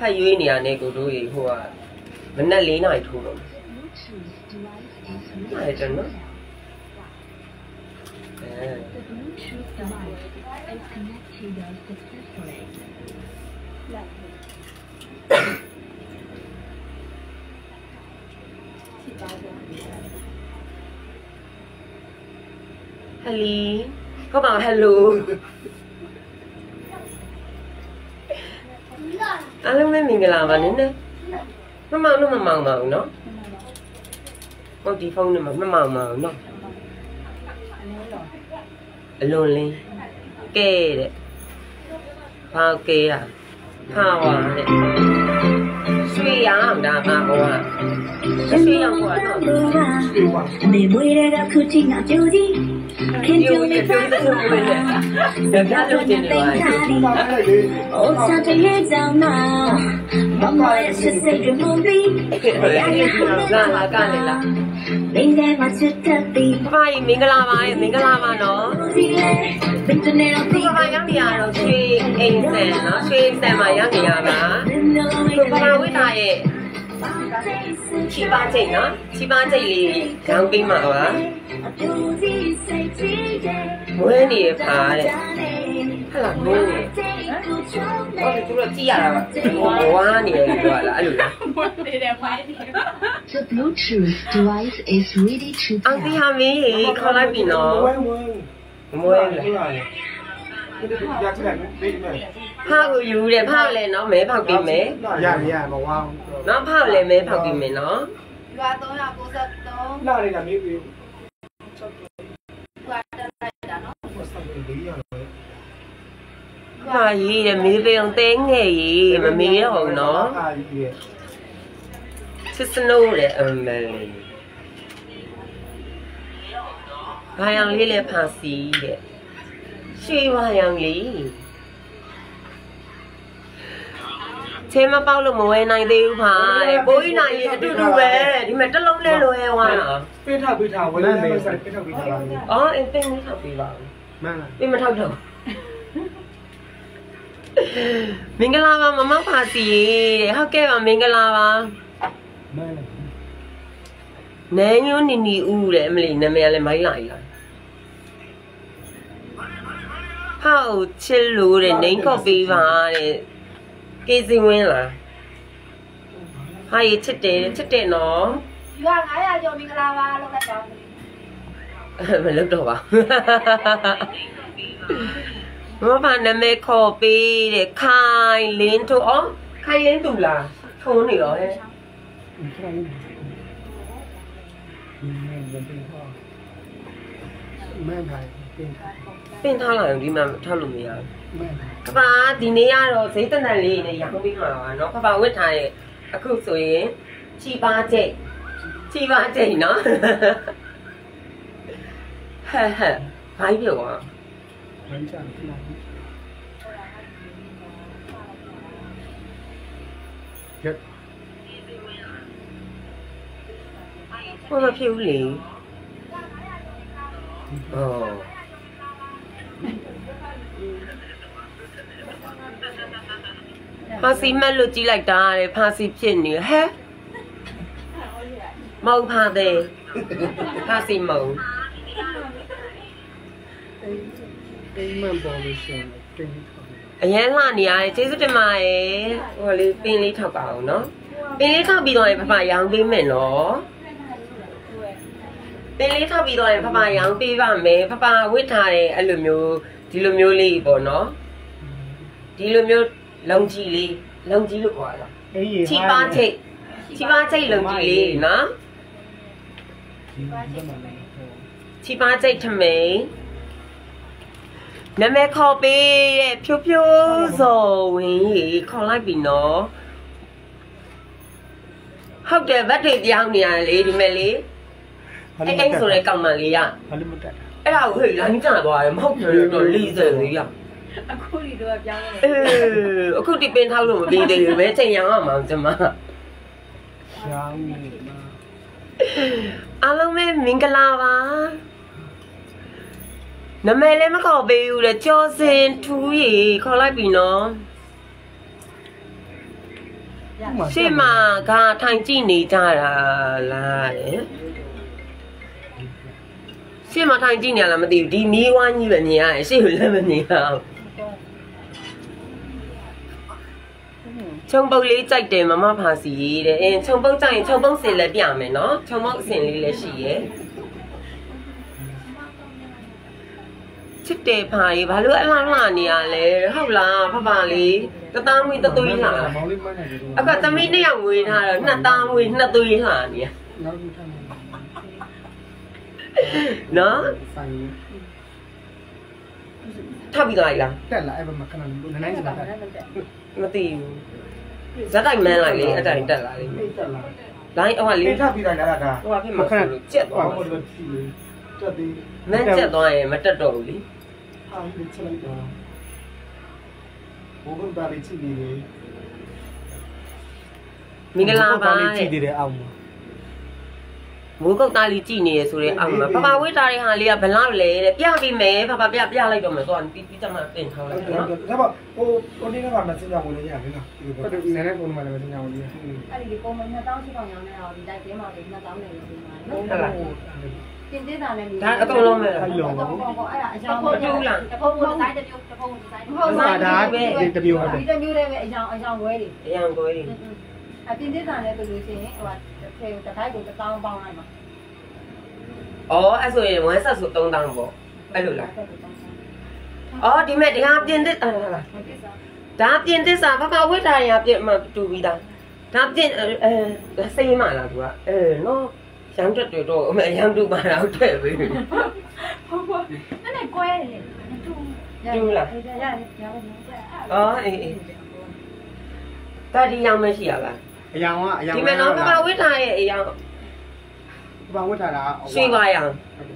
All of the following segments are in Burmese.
ဖတ်ရွေးနေရတဲ့ကိုတို့ရေဟိုကမနက်၄နာရီထိုးတော့မယ် Bluetooth device is ready. အဲ့ဒါနော်အဲ The Bluetooth device is connected successfully. ဟယ်လီဟုတ်ပါဟယ်လို အားလုံးပဲမင်္ဂလာပါနည်းနည်းမမောင်တော့မမောင်ပါဘူးနော်ဟုတ်ဒီဖုန်းနဲ့မမမောင်ပါဘူးနော်အလွန်လင်းကဲတဲ့ဘာကဲอ่ะဟာဝါတဲ့ ရွှေရအောင်ဒါပါဘောကရွှေရောက်ဘောကတော့နေမွေးတဲ့ခုချင်းကကြိုးကြီးခင်ဗျာလေးပါတော့ဒါပြလို့တင်နေပါလေ။အိုစာတရဲ့ကြောင့်နာမမရဲ့စစ်စစ်တွေမုန်းပြီးလာလာကလည်းလားမင်းကမှချစ်တတ်ပြီးဖဖကြီးမင်္ဂလာပါရဲ့မင်္ဂလာပါနော်ဒီလေဘယ်တနေတော့ဖဖရောက်နေရတော့ရွှေအိမ်ဆန်နော်ရွှေအိမ်ဆန်မှာရောက်နေရပါဖဖဝိတာရဲ့ချီပါချိတ်နော်ချီပါချိတ်လေးခေါင်းပေးမှာပါအတူစီစိတ်ချစ်တဲ့မွေးနေဖာတဲ့ဟလာမွေးနေဟုတ်ပြီသူတို့ကြည့်ရတာပါဝါနေတယ်ပြောလားအဲ့လိုလား The Bluetooth device is ready to အောင်တီ pair. ဟာမင်းရေခေါ်လိုက်ပြီနော်ဝဲဝဲမွေးလေဒီလိုရချင်တယ်ပေးမယ် ဖားကိုယူတယ်ဖားလည်းနော်မဲဖောက်ပြီးမယ်ရရမဝအောင်နော်ဖောက်လည်းမဲဖောက်ပြီးမယ်နော်ရွာ393လာနေတာမြေပြီးရွာတက်လိုက်တာနော်ပတ်စံလေးရမယ်ဟာကြီးတဲ့မေးပေအောင်တဲငယ်ကြီးမမေးရအောင်နော်အာကြီးရဲ့ချစ်စနိုးတဲ့အမေဘာယောင်လေးလဲဖာစီတဲ့ရွှေဘာယောင်လေး ချေမပေါက်လို့မဝဲနိုင်သေးဘူးဖာတဲ့ပိုးကြီးနိုင်ရင်အတူတူပဲဒီမှာတစ်လုံးလဲလွယ်သွားတာပေးထားပေးထားဝဲနေဆက်ပေးထားပေးထားပါမယ်အော်အင်းသိနေထောက်ပေးပါဦးမှန်လားပြင်မထောက်တော့မင်္ဂလာပါမမဖာစီတဲ့ဟုတ်ကဲ့ပါမင်္ဂလာပါမှန်လားနန်းညွန်းနီနီဦးတဲ့အမလီနာမည်ကလည်းမိုင်းလာကြီးလားဟောက်ချစ်လို့တဲ့နေကော့ပေးပါတဲ့ ကေစီဝင်းလားဟာရချစ်တယ်ချစ်တယ်နော်ရွာ900ကျော်မင်္ဂလာပါလို့လည်းတောင်းတယ်မလုပ်တော့ပါမမဘာနာမည်ခေါ်ပေးတဲ့ခိုင်လင်းတို့အော်ခိုင်လင်းသူလားထုံးနေရောဟဲ့မှန်တယ်ပြင်ထားပင်ထားလာရင်ဒီမှာထောက်လို့မရဘူးမှန်တယ် ကပါဒီနေ့ကတော့ဈေးတနက်လေးနဲ့ရောင်းပေးမှာပါเนาะကပါဝတ်ထားရဲ့အခုဆိုရင်ချီပါကျိတ်ချီပါကျိတ်เนาะဟဲ့ဟဲ့ဘာကြီးပြောอ่ะ ဝမ်းချခဏရက် ဘာမဖြစ်ဘူးလေဩ ဖာစီမက်လို့ကြီးလိုက်တာတဲ့ဖာစီဖြစ်နေဟဲ့မဟုတ်ဖာတဲ့ဖာစီမဟုတ်အိမ်မှန်ပေါ်လို့ရှင်တင်ထားတယ်အရန်လှနေရတယ်ကျေးဇူးတင်ပါတယ်ဟိုလေးပင်းလေးထောက်ပါအောင်နော်ပင်းလေးထောက်ပြီးတော့ရင်ဖဖရောင်းပေးမယ်နော်ပင်းလေးထောက်ပြီးတော့ရင်ဖဖရောင်းပေးပါမယ်ဖဖဝစ်ထားတဲ့အဲ့လိုမျိုးဒီလိုမျိုးလေးပေါ့နော်ဒီလိုမျိုး လုံကြီးလေးလုံကြီးလို့ခေါ်ရတာအေးရေချီပါချိတ်ချီပါချိတ်လုံကြီးလေးနော်ချီပါချိတ်ထမိန်နမဲခေါ်ပေးတဲ့ဖြိုးဖြိုးစော်ဝင်ကြီးခေါ်လိုက်ပြီနော်ဟုတ်တယ်ဗတ်တွေပြောင်းနေရတယ်လေဒီမဲ့လေအဲ့အဲ့ဆိုတဲ့ကောင်မလေးကဘာလို့မတက်တာအဲ့ဒါကိုဟေ့လိုင်းကြသွားတယ်မဟုတ်ဘူးတော့လီစယ်လေးရ အခုဒီတော့ပြောင်းနေအေးအခုဒီပင်ထောက်လို့မပြီးသေးဘူးပဲချိန်ရအောင်မောင်ကျမရှောင်းနေမှာအားလုံးပဲမင်္ဂလာပါနမဲလည်းမခေါ်ပေးဘူးလေကြောစင်ထူးရီခေါ်လိုက်ပြီနော်ရှေ့မှာကထိုင်ကြည့်နေကြတာလားတဲ့ရှေ့မှာထိုင်ကြည့်နေရလားမသိဘူးဒီမီးဝိုင်းကြီးပဲမြင်ရတယ်ရှေ့ကိုလည်းမမြင်ရဘူး ခြုံပုတ်လေးကြိုက်တယ်မမဖာစီတဲ့အင်းခြုံပုတ်ကြိုက်ရင်ခြုံပုတ်စင်လည်းပြမယ်နော်ခြုံပုတ်အစင်လေးလည်းရှိရဲ့ချစ်တယ်ဖာကြီးဘာလို့အလားလာနေရလဲဟုတ်လားဖဖလေးတသားမွေးတသွေးလာမောင်လေးမနိုင်တယ်အခုသမီးနှစ်ယောက်ငွေထားတော့နှစ်သားငွေနှစ်သွေးလာနေရနောက်ထပ်နော်ဆိုင်ထပ်ပြီးသွားလိုက်လားတက်လာအဲ့ဘက်မှာခဏလေးနည်းနည်းစပါတက်မသိဘူး ဇက်တိုက်မန်းလိုက်လေအတိုင်းတက်လာလေတက်လာလိုင်းအောက်ကလေပေးထားပြီးလိုက်လာတာဟိုကဖြစ်မှာဆိုလို့ကြက်သွားဘာမှာလို့လဲကြည့်လေတက်ပြီးမန်းကြက်သွားရင်မတက်တော့ဘူးလေဟာဒီချက်လိုက်တာဘိုးဘုရားလေးကြည့်နေလေမင်္ဂလာပါကြတဲ့ည့်သေးတယ်အောင်မှာ မိုးကုတ်သားလေးကြည်နေရဆိုတဲ့အောက်မှာပပဝိတာတွေဟာလေးကဘလောက်လဲတဲ့ပြပြီးမယ်ပပပြပြလိုက်တော့မယ်သွားပြီးပြီးတမတင်ထားလိုက်နော်ဒါပေါ့ဟိုဟိုနေ့ကမှမစင်ကြဝင်လေရတယ်နော်ဒီဟုတ်တယ်နည်းနည်းပုံမှန်လည်းမသိအောင်ကြီးအဲ့ဒီပုံမှန်2000ရှိအောင်ရောင်းနေတာဒီတိုက်တင်းမှာဒီ2000နဲ့လို့ပြောတာနော်ဟုတ်လားတင်သေးတာလည်းဒါအကုန်လုံးပဲအဲ့လိုအဲ့ဒါအကြောင်းဟုတ်ဘူးလားတဖုံးဒီဇိုင်းတစ်ပြုတ်တဖုံးဒီဇိုင်းဟုတ်ပါဒါပဲဒီတမျိုးဟုတ်တယ်ဒီတစ်မျိုးလေးပဲအကြောင်းအကြောင်းဝဲတွေအရန်ကိုကြီးအတင်သေးတာလည်းဆိုလို့ရှိရင်ဟို ကတစ်တိုက်ကို1000ပေါင်းလိုက်မှာအော်အဲ့ဆိုရင်ဝမ်းဆက်ဆို3000ပေါ့အဲ့လိုလားအော်ဒီမဲ့ဒီဟာပြင်သစ်အာလားဟုတ်ကဲ့စားဒါပြင်သစ်စာပပဝိတာရပြင်မှတူပြီးသားဒါပြင်အဲစိတ်မလားသူကအဲနော်ရမ်းတက်တွေတော့အမေရမ်းတူပါတော့တဲ့ပဲဟုတ်ပါအဲ့နဲ့ကွဲတယ်တူရရတယ်ရရအော်အေးအေးဒါဒီရောင်မရှိရလား အယောင်ကအယောင်ဒီမဲ့နော်ပပဝိတာရဲ့အရောင်ဘာဝတ်ထားတာရွှေပါရောင်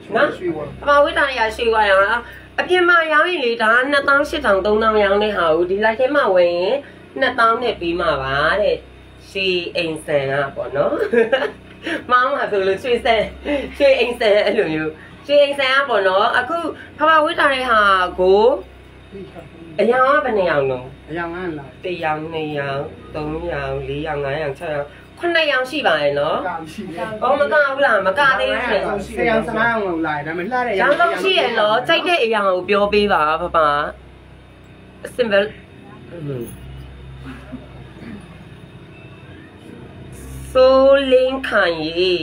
ရွှေဝါပပဝိတာရရွှေပါရောင်လားအပြင်မှာရောင်းရင်လေဒါ2000 8000 3000ရောင်းတဲ့ဟာကိုဒီလိုက်ထဲမှာဝင်ရင်2000နဲ့ပြီးမှာပါတဲ့ရှေးအိမ်ဆန်ကပေါ့နော်မောင်းမှာဆိုလို့ရွှေဆန်ရွှေအိမ်ဆန်အဲ့လိုမျိုးရွှေအိမ်ဆန်ကပေါ့နော်အခုပပဝိတာရဲ့ဟာကိုအရောင်ကဘယ်နှရောင်လုံး အယောင်ကလားတရောင်နှစ်ရောင်သုံးရောင်လေးရောင်ငါးရောင်ခြောက်ရောင်ခုနှစ်ရောင်ရှိပါရဲ့နော်ကာရှိတယ်။အော်မကဘူးလားမကသေးဘူးရှင်ဆယ်ယောင်စနားအောင်လာတယ်ဒါပေမဲ့လှတဲ့။ရောင်လုံးရှိရဲ့နော်ကြိုက်တဲ့အရာကိုပြောပေးပါဖဖ။ simple ဆိုလင်းခိုင်ရီ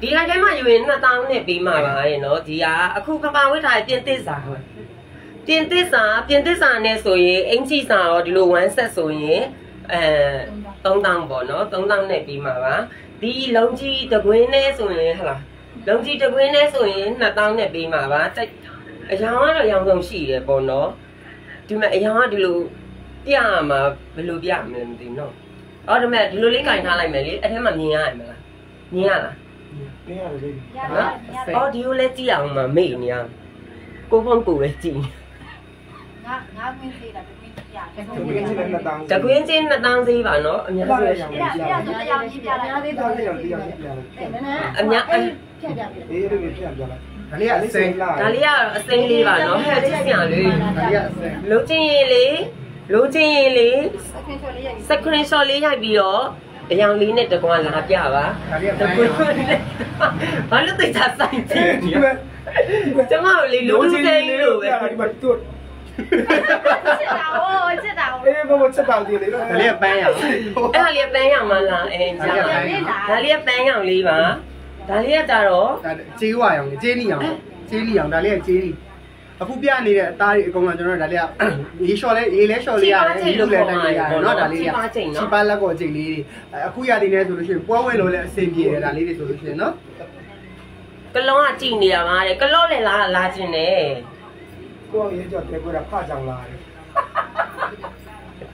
ဒီလိုက်ထဲမှာယူရင်2000နဲ့ပြီးမှာပါရဲ့နော်ဒီကအခုဖဖဝိထားပြင်သစ်စာပဲ ပြင်သစ်စာပြင်သစ်စာနဲ့ဆိုရင်အင်ချီစာရောဒီလို1 set ဆိုရင်အဲ3000ပေါ့နော်3000နဲ့ပြီးမှာပါဒီလုံးကြီးတကွင်းနဲ့ဆိုရင်ဟလာလုံးကြီးတကွင်းနဲ့ဆိုရင်2000နဲ့ပြီးမှာပါတိုက်အရောင်ကတော့အရောင်ဆုံးရှိတယ်ပေါ့နော်ဒီမဲ့အရောင်ကဒီလိုပြရမှာဘယ်လိုပြမလဲမသိဘူးနော်အော်ဒီမဲ့ဒီလိုလေးကင်ထားလိုက်မယ်လေအထက်မှာမြင်ရရမလားမြင်ရလားနင်းရတယ်လေရရနော်ရအော်ဒီလိုလဲကြည့်အောင်မမေ့နေရကိုဖုန်းကိုပဲကြည့် ငါငါမင်းသေးတာတမင်းပြတယ်ဒီကနေ့လည်းတောင်းတကွင်းချင်းနှစ်တန်းသေးပါနော်အများကြီးပဲရှိပြပြဆိုတရားကြီးပြလိုက်သေးတောတော့င်းလေရတရားပြရတယ်နည်းနည်းအများအဖြတ်ပြပြအေးဒီလိုပြန်ပြလိုက်ဒါလေးကအစိမ်းလာဒါလေးကတော့အစိမ်းလေးပါနော်ဟဲ့ကြည့်စရာလေးဒါလေးကအစိမ်းလုံးချင်းရင်လေးလုံးချင်းရင်လေးစကင်ချော်လေးရစကရင်ရှော့လေးရိုက်ပြီးတော့အယောင်လေးနဲ့တကွာလာပြပါဒါလေးကတပန်းကွရောင်နဲ့ဘာလို့သိချဆိုင်ချင်ဒီဒီမဲ့ကျမတို့လေလူလူချင်းလေးလိုပဲဒီမှာတူ ချစ်တာဟိုချစ်တာဟို အေးဘောချက်တောင်းဒီလေ ဒါလေးကပန်းရောင် အဲ့ဒါလေးပန်းရောင်မလားအဲကြာဒါလေးကပန်းရောင်လေးပါဒါလေးကကြတော့ ဒါကျေးဝါရောင်ကျေးလီရောင်ကျေးလီရောင်ဒါလေးကကျေးလီအခုပြနေတဲ့အသားတွေအကုန်လုံးကျွန်တော်တို့ဒါလေးကရေလျှော်လဲရေလဲလျှော်လေးရတယ်ရေလူလဲတိုင်းရတယ်เนาะဒါလေးကချိပါလက်ကောချိန်လေးတွေအခုရတဲ့နေဆိုလို့ရှိရင်ပွဲဝင်လို့လည်းအဆင်ပြေတယ်ဒါလေးတွေဆိုလို့ရှိရင်เนาะ ကလုံးကကြည်နေရပါတဲ့ကလုံးလည်းလာလာခြင်းနဲ့ ကိုယ်ရဲ့ကြောက်တယ်ကိုယ်ကဖကြောင်လာတယ်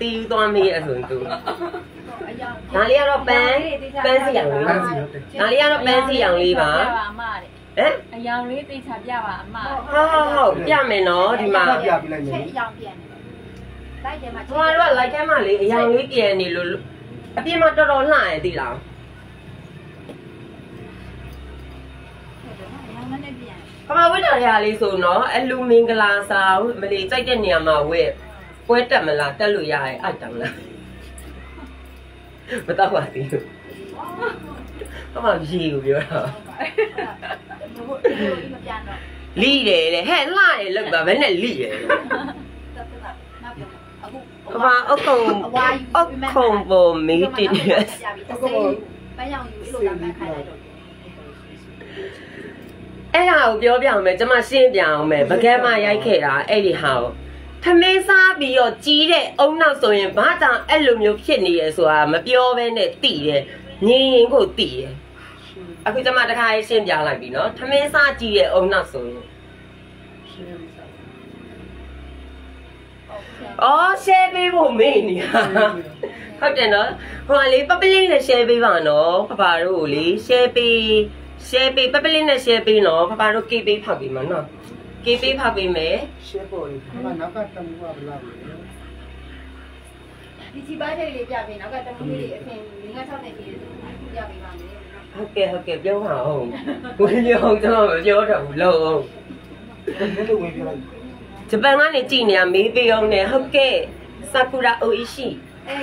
တီးသွားမေးအဆိုရင်သူအယောင်ဒါလေးကတော့ပန်းပန်းစီရောင်လေးပန်းစီဟုတ်တယ်ဒါလေးကတော့ပန်းစီရောင်လေးပါအမတဲ့ဟမ်အယောင်လေးသိချပြပါအမဟုတ်ဟုတ်ဟုတ်ပြမယ်နော်ဒီမှာပြပြလိုက်မယ်ချက်အယောင်ပြန်တယ်လိုက်တယ်မှာကျမတို့ကလိုက်ထဲမှာလေအရောင်လေးပြန်နေလို့အပြင်မှာတော်တော်လှရသိလား ပြန်ခမဝိတ္တရာလေးဆိုနော်အလူမင်္ဂလာစာမလေးကြိုက်တဲ့နေရာမှာဝဲပွဲတက်မလားတက်လို့ရတယ်အိုက်တံလားမတော့ပါသေးဘူးဘာမှမရှိဘူးပြောတာဘို့ဒီမပြန်တော့လိတယ်လေဟဲ့လှတယ်လောက်ပါဘယ်နဲ့လိတယ်တက်တက်နောက်ပြန်အခုဘာအခုံအဝါယူအခုံပေါ်မီးတင်ရပြပြီတစ်စိပန်းရောင်ယူအဲ့လိုလာမှခိုင်းလိုက်တော့ အဲ့ဒါကိုပြောပြအောင်မယ်ကျမရှင်းပြအောင်မယ်ပကဲမရိုက်ခဲ့တာအဲ့ဒီဟာကိုထမင်းစားပြီးတော့ကြီးတဲ့အုံနောက်ဆိုရင်ဘာတောင်အဲ့လိုမျိုးဖြစ်နေရဆိုတာမပြောဘဲနဲ့တိတယ်ငင်းရင်ကိုတိတယ်အခုကျမတခါရေးရှင်းပြလိုက်ပြီနော်ထမင်းစားကြီးတဲ့အုံနောက်ဆိုရင်အော် share ပေးဖို့မေ့နေတာဟုတ်တယ်နော်ဟိုကလေပပလေးနဲ့ share ပေးပါနော်ဖပါတို့ကိုလေ share ပေး share ပေးပပလေးနဲ့ share ပေးနော်ဖပါတို့ KP ဖောက်ပေးမှာနော် KP ဖောက်ပေးမယ်ရှယ်ပေါ်လေးခဏနောက်ကတမှုကဘလောက်လဲဒီချီပါတဲ့လေးပြပြီနောက်ကတမူးလေးအဖင်ငါ6နဲ့ကြီးပြပေးပါမယ်ဟုတ်ကဲ့ဟုတ်ကဲ့ပြောပါဦးကိုညောင်းကျွန်တော်မပြောတော့ဘူးလို့ဘယ်လိုဝင်ပြလိုက်ဂျပန်ကနေကြည်နေရမေးပေးအောင်နဲ့ဟုတ်ကဲ့ဆာကူရာအိုအီရှိအေး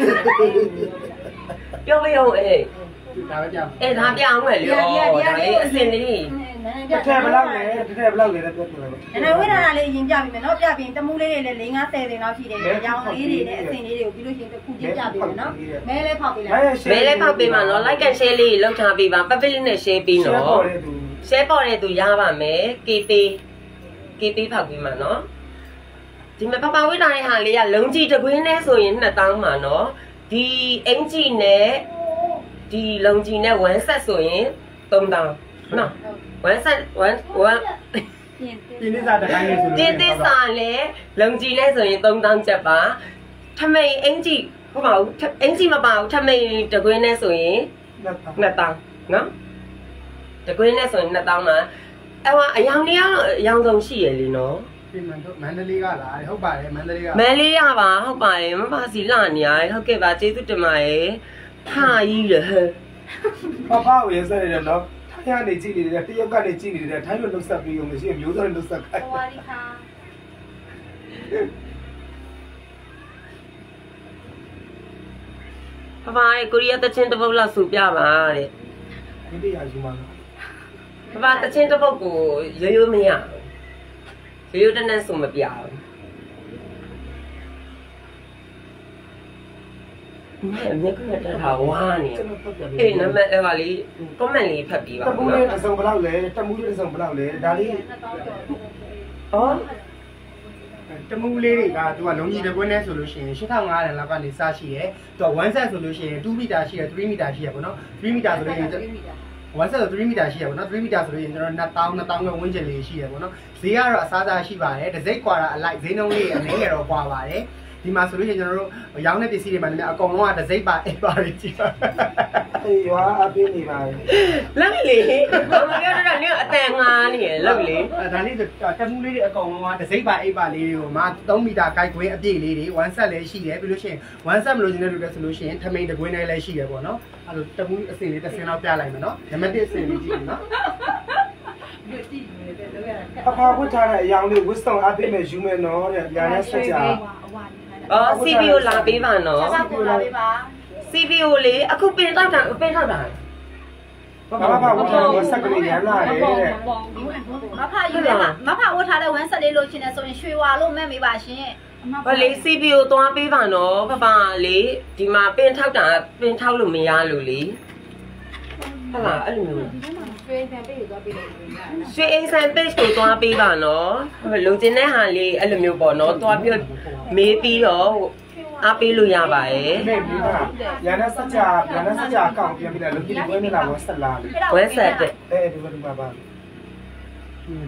ပြောပေးအောင်အေး ဒါပဲကြောက်အဲ့ဒါပြအောင်မယ်လေဒါလေးအစင်လေးနည်းနည်းပြတစ်ထည့်ဘလောက်လဲတစ်ထည့်ဘလောက်လဲတဲ့ပြောပြလိုက်နည်းနည်းဝိဒါနာလေးရင်ပြပြီမယ်နော်ပြပြီးတမူးလေးတွေလည်း၄50တင်လောက်ရှိတယ်ရောင်လေးတွေနဲ့အစင်လေးတွေကိုပြီးလို့ရှိရင်တစ်ခုချင်းပြပြီမယ်နော်မဲလေးဖောက်ပေးလိုက်မဲလေးဖောက်ပေးမှာနော် like and share လေးလောက်ထားပေးပါပပလေးနဲ့ share ပေးရှယ်နော်ပေါ်တဲ့သူ share ပေါ်တဲ့သူရပါမယ် KP KP ဖောက်ပေးမှာနော်ဒီမှာပပဝိတာရဲ့ဟာလေးကလုံကြီးတကွင်းနဲ့ဆိုရင်2000မှာနော်ဒီအင်ဂျီနဲ့ ဒီလုံကြီးနဲ့1 set ဆိုရင်3000နော်1 set 1 1ပြင်းနေစားတခိုင်းလေးဆိုလို့တင်းတင်းစာလည်းလုံကြီးလဲဆိုရင်3000ကျပ်ပါထမိန်အင်ဂျီဟုတ်ပါဘူးအင်ဂျီမပါဘူးထမိန်တကွင်းနဲ့ဆိုရင်နှစ်တောင်2000နော်တကွင်းနဲ့ဆိုရင်2000မှာအဲ့ဟာအယောင်လေးကတော့အယောင်ဆုံးရှိရလေနော်ပြင်မှန်တော့မန္တလေးကလာဟုတ်ပါတယ်မန္တလေးကမန်လေးရပါဟုတ်ပါတယ်မပါစီလာနေရတယ်ဟုတ်ကဲ့ပါကျေးဇူးတင်ပါတယ် ဟာကြီးရဟဲ့ဖဖကိုရေးဆက်ရတယ်နော်ထိုင်းကနေကြည့်နေတယ်တရုတ်ကနေကြည့်နေတယ်ထိုင်းလိုလှုပ်ဆက်ပြီးုံမရှိမျိုးသားတွေလှုပ်ဆက်ခိုင်းဟိုဝါဒီခါဖဖရဲ့ကိုရီးယားတချင်းတစ်ပုတ်လောက်စုပြပါတဲ့ဒီတရားယူမှာဖဖတချင်းတစ်ပုတ်ကိုရိုးရိုးမရဘူးရိုးရိုးတန်းတန်းစုမပြဘူး မဲမြက်ကရတာဝါနေကျွန်တော်ပတ်ပြအေးနမအဲ့ပါလေး comment လေးဖတ်ပြီးပါတပူးလေးနော်တစ်စုံဘလောက်လဲတမူးလေးတစ်စုံဘလောက်လဲဒါလေးဩတမူးလေးတွေကသူကလုံးကြီးတကွင်းနဲ့ဆိုလို့ရှိရင်8500လောက်ကနေစရှိရဲသူက1 set ဆိုလို့ရှိရင်2 meter ရှိရဲ3 meter ရှိရဲပေါ့နော်3 meter ဆိုလို့ရှိရင်1 set ဆို3 meter ရှိရပေါ့နော်3 meter ဆိုလို့ရှိရင်ကျွန်တော်2000 2000ကျော်ဝန်းကျင်လေးရှိရပေါ့နော်ဈေးကတော့အစားအစာရှိပါတယ်တစ်စိတ်ကွာတာအလိုက်ဈေးနှုန်းလေးအနည်းငယ်တော့ကွာပါတယ် ဒီမှာဆိုလို့ရှိရင်ကျွန်တော်တို့ရောင်းတဲ့ပစ္စည်းတွေမှာလည်းအကုန်လုံးကတစ်စိတ်ပါအိပ်ပါလေးကြည့်ပါအေးရွာအပေးနေပါလေလောက်လေဘာမပြောတော့နင်အတန်ငါနေရလောက်လေအဲဒါလေးတမူးလေးတွေအကောင်လုံးကတစ်စိတ်ပါအိပ်ပါလေးတွေကိုမှ3မီတာကိုက်ခွင်းအပြည့်လေးတွေ1 set လည်းရှိတယ်ပြီးလို့ရှိရင်1 set မလို့ချင်တဲ့လူတွေဆိုလို့ရှိရင်ထမိန်တကွင်းလေးလည်းရှိတယ်ပေါ့နော်အဲလိုတမူးအစင်လေးတစ်စင်တော့ပြလိုက်မယ်နော်နံပါတ်1အစင်လေးကြည့်ပြီနော်ဖဖဝတ်ထားတဲ့အယောင်လေး wisdom အပေးမယ်ယူမယ်နော်တဲ့ညာနဲ့ဆက်ကြ အော် CPU လာပေးပါနော်ဆက်ပေါ်လာပေးပါ CPU လေအခုပင်တောက်တာပင်ထောက်တာဖဖဖဝတ်ထားတဲ့ဆက်ကလေးညာလာတယ်တဲ့မဖယူရမဖဝတ်ထားတဲ့ဝမ်းဆက်လေးလို့ရှင်နေဆိုရင်ရွှေဝါလို့မဲ့မေးပါရှင်ဘာလေ CPU သွားပေးပါနော်ဖဖလေဒီမှာပင်ထောက်တာပင်ထောက်လို့မရလို့လေဟုတ်လားအဲ့လိုမျိုး ရွှေဖန်ပေးသွားပေးလို့ရတယ်နော်ရွှေအိမ်ဆန် page ကိုသွားပေးပါနော်လုံချင်တဲ့ဟာလေးအဲ့လိုမျိုးပေါ့နော်သွားပြီးမေးပြီးတော့အားပေးလို့ရပါတယ်ဒီမိမညာနဲ့ဆက်ကြညာနဲ့ဆက်ကြအကောင့်ပြန်ပြီးလာလို့ဒီဝဲမလာဝဆက်လာလေဝက်ဆက်တဲ့အဲဒီဘက်မှာပါဒီ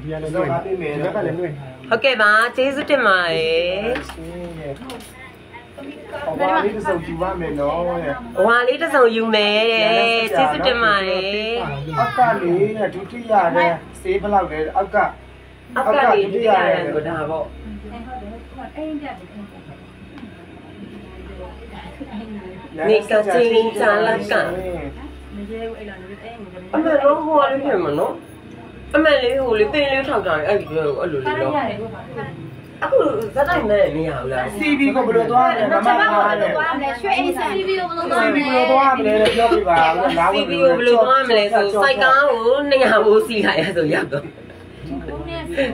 ကလည်းလွှင့်ဒီကလည်းလွှင့်ထားဟုတ်ကဲ့ပါကျေးဇူးတင်ပါတယ် ဟောပါလေးတစ်စုံကြည့်ပါမယ်နော်တဲ့။ဝါလေးတစ်စုံယူမယ်တဲ့။ကျေးဇူးတင်ပါတယ်အောက်ကလေးတဲ့ဒုတိယတဲ့စေးဘလောက်လဲအောက်က။အောက်ကလေးဒုတိယရန်ကိုဒါပေါ့အိမ်တက်တယ်။နေကချင်းချာလက်ကမကျေဘူးအဲ့လိုနေအိမ်ကိုအမေတော့ဟိုလေးဖြစ်မနော်။အမေလေးဟိုလေးပင်လေးထောက်တာအဲ့ဒီလိုအဲ့လိုလေးတော့ရတယ်ကိုပါဟ အခုဇက်တိုင်းနဲ့မရဘူးလားစီဘီကိုဘယ်လိုသွားလဲမမကျွန်တော်ကကလည်းသွားမယ်ရွှေအိမ်ဆန် TV ကိုဘယ်လိုစီသွားမဘီလဲကိုသွားမလဲပြောပြပါဦးလာစီဝင်ဗီကိုဘယ်လိုသွားမလဲဆိုစိုက်ကားကိုနေရာကိုစီလိုက်ရဆိုရောက်တော့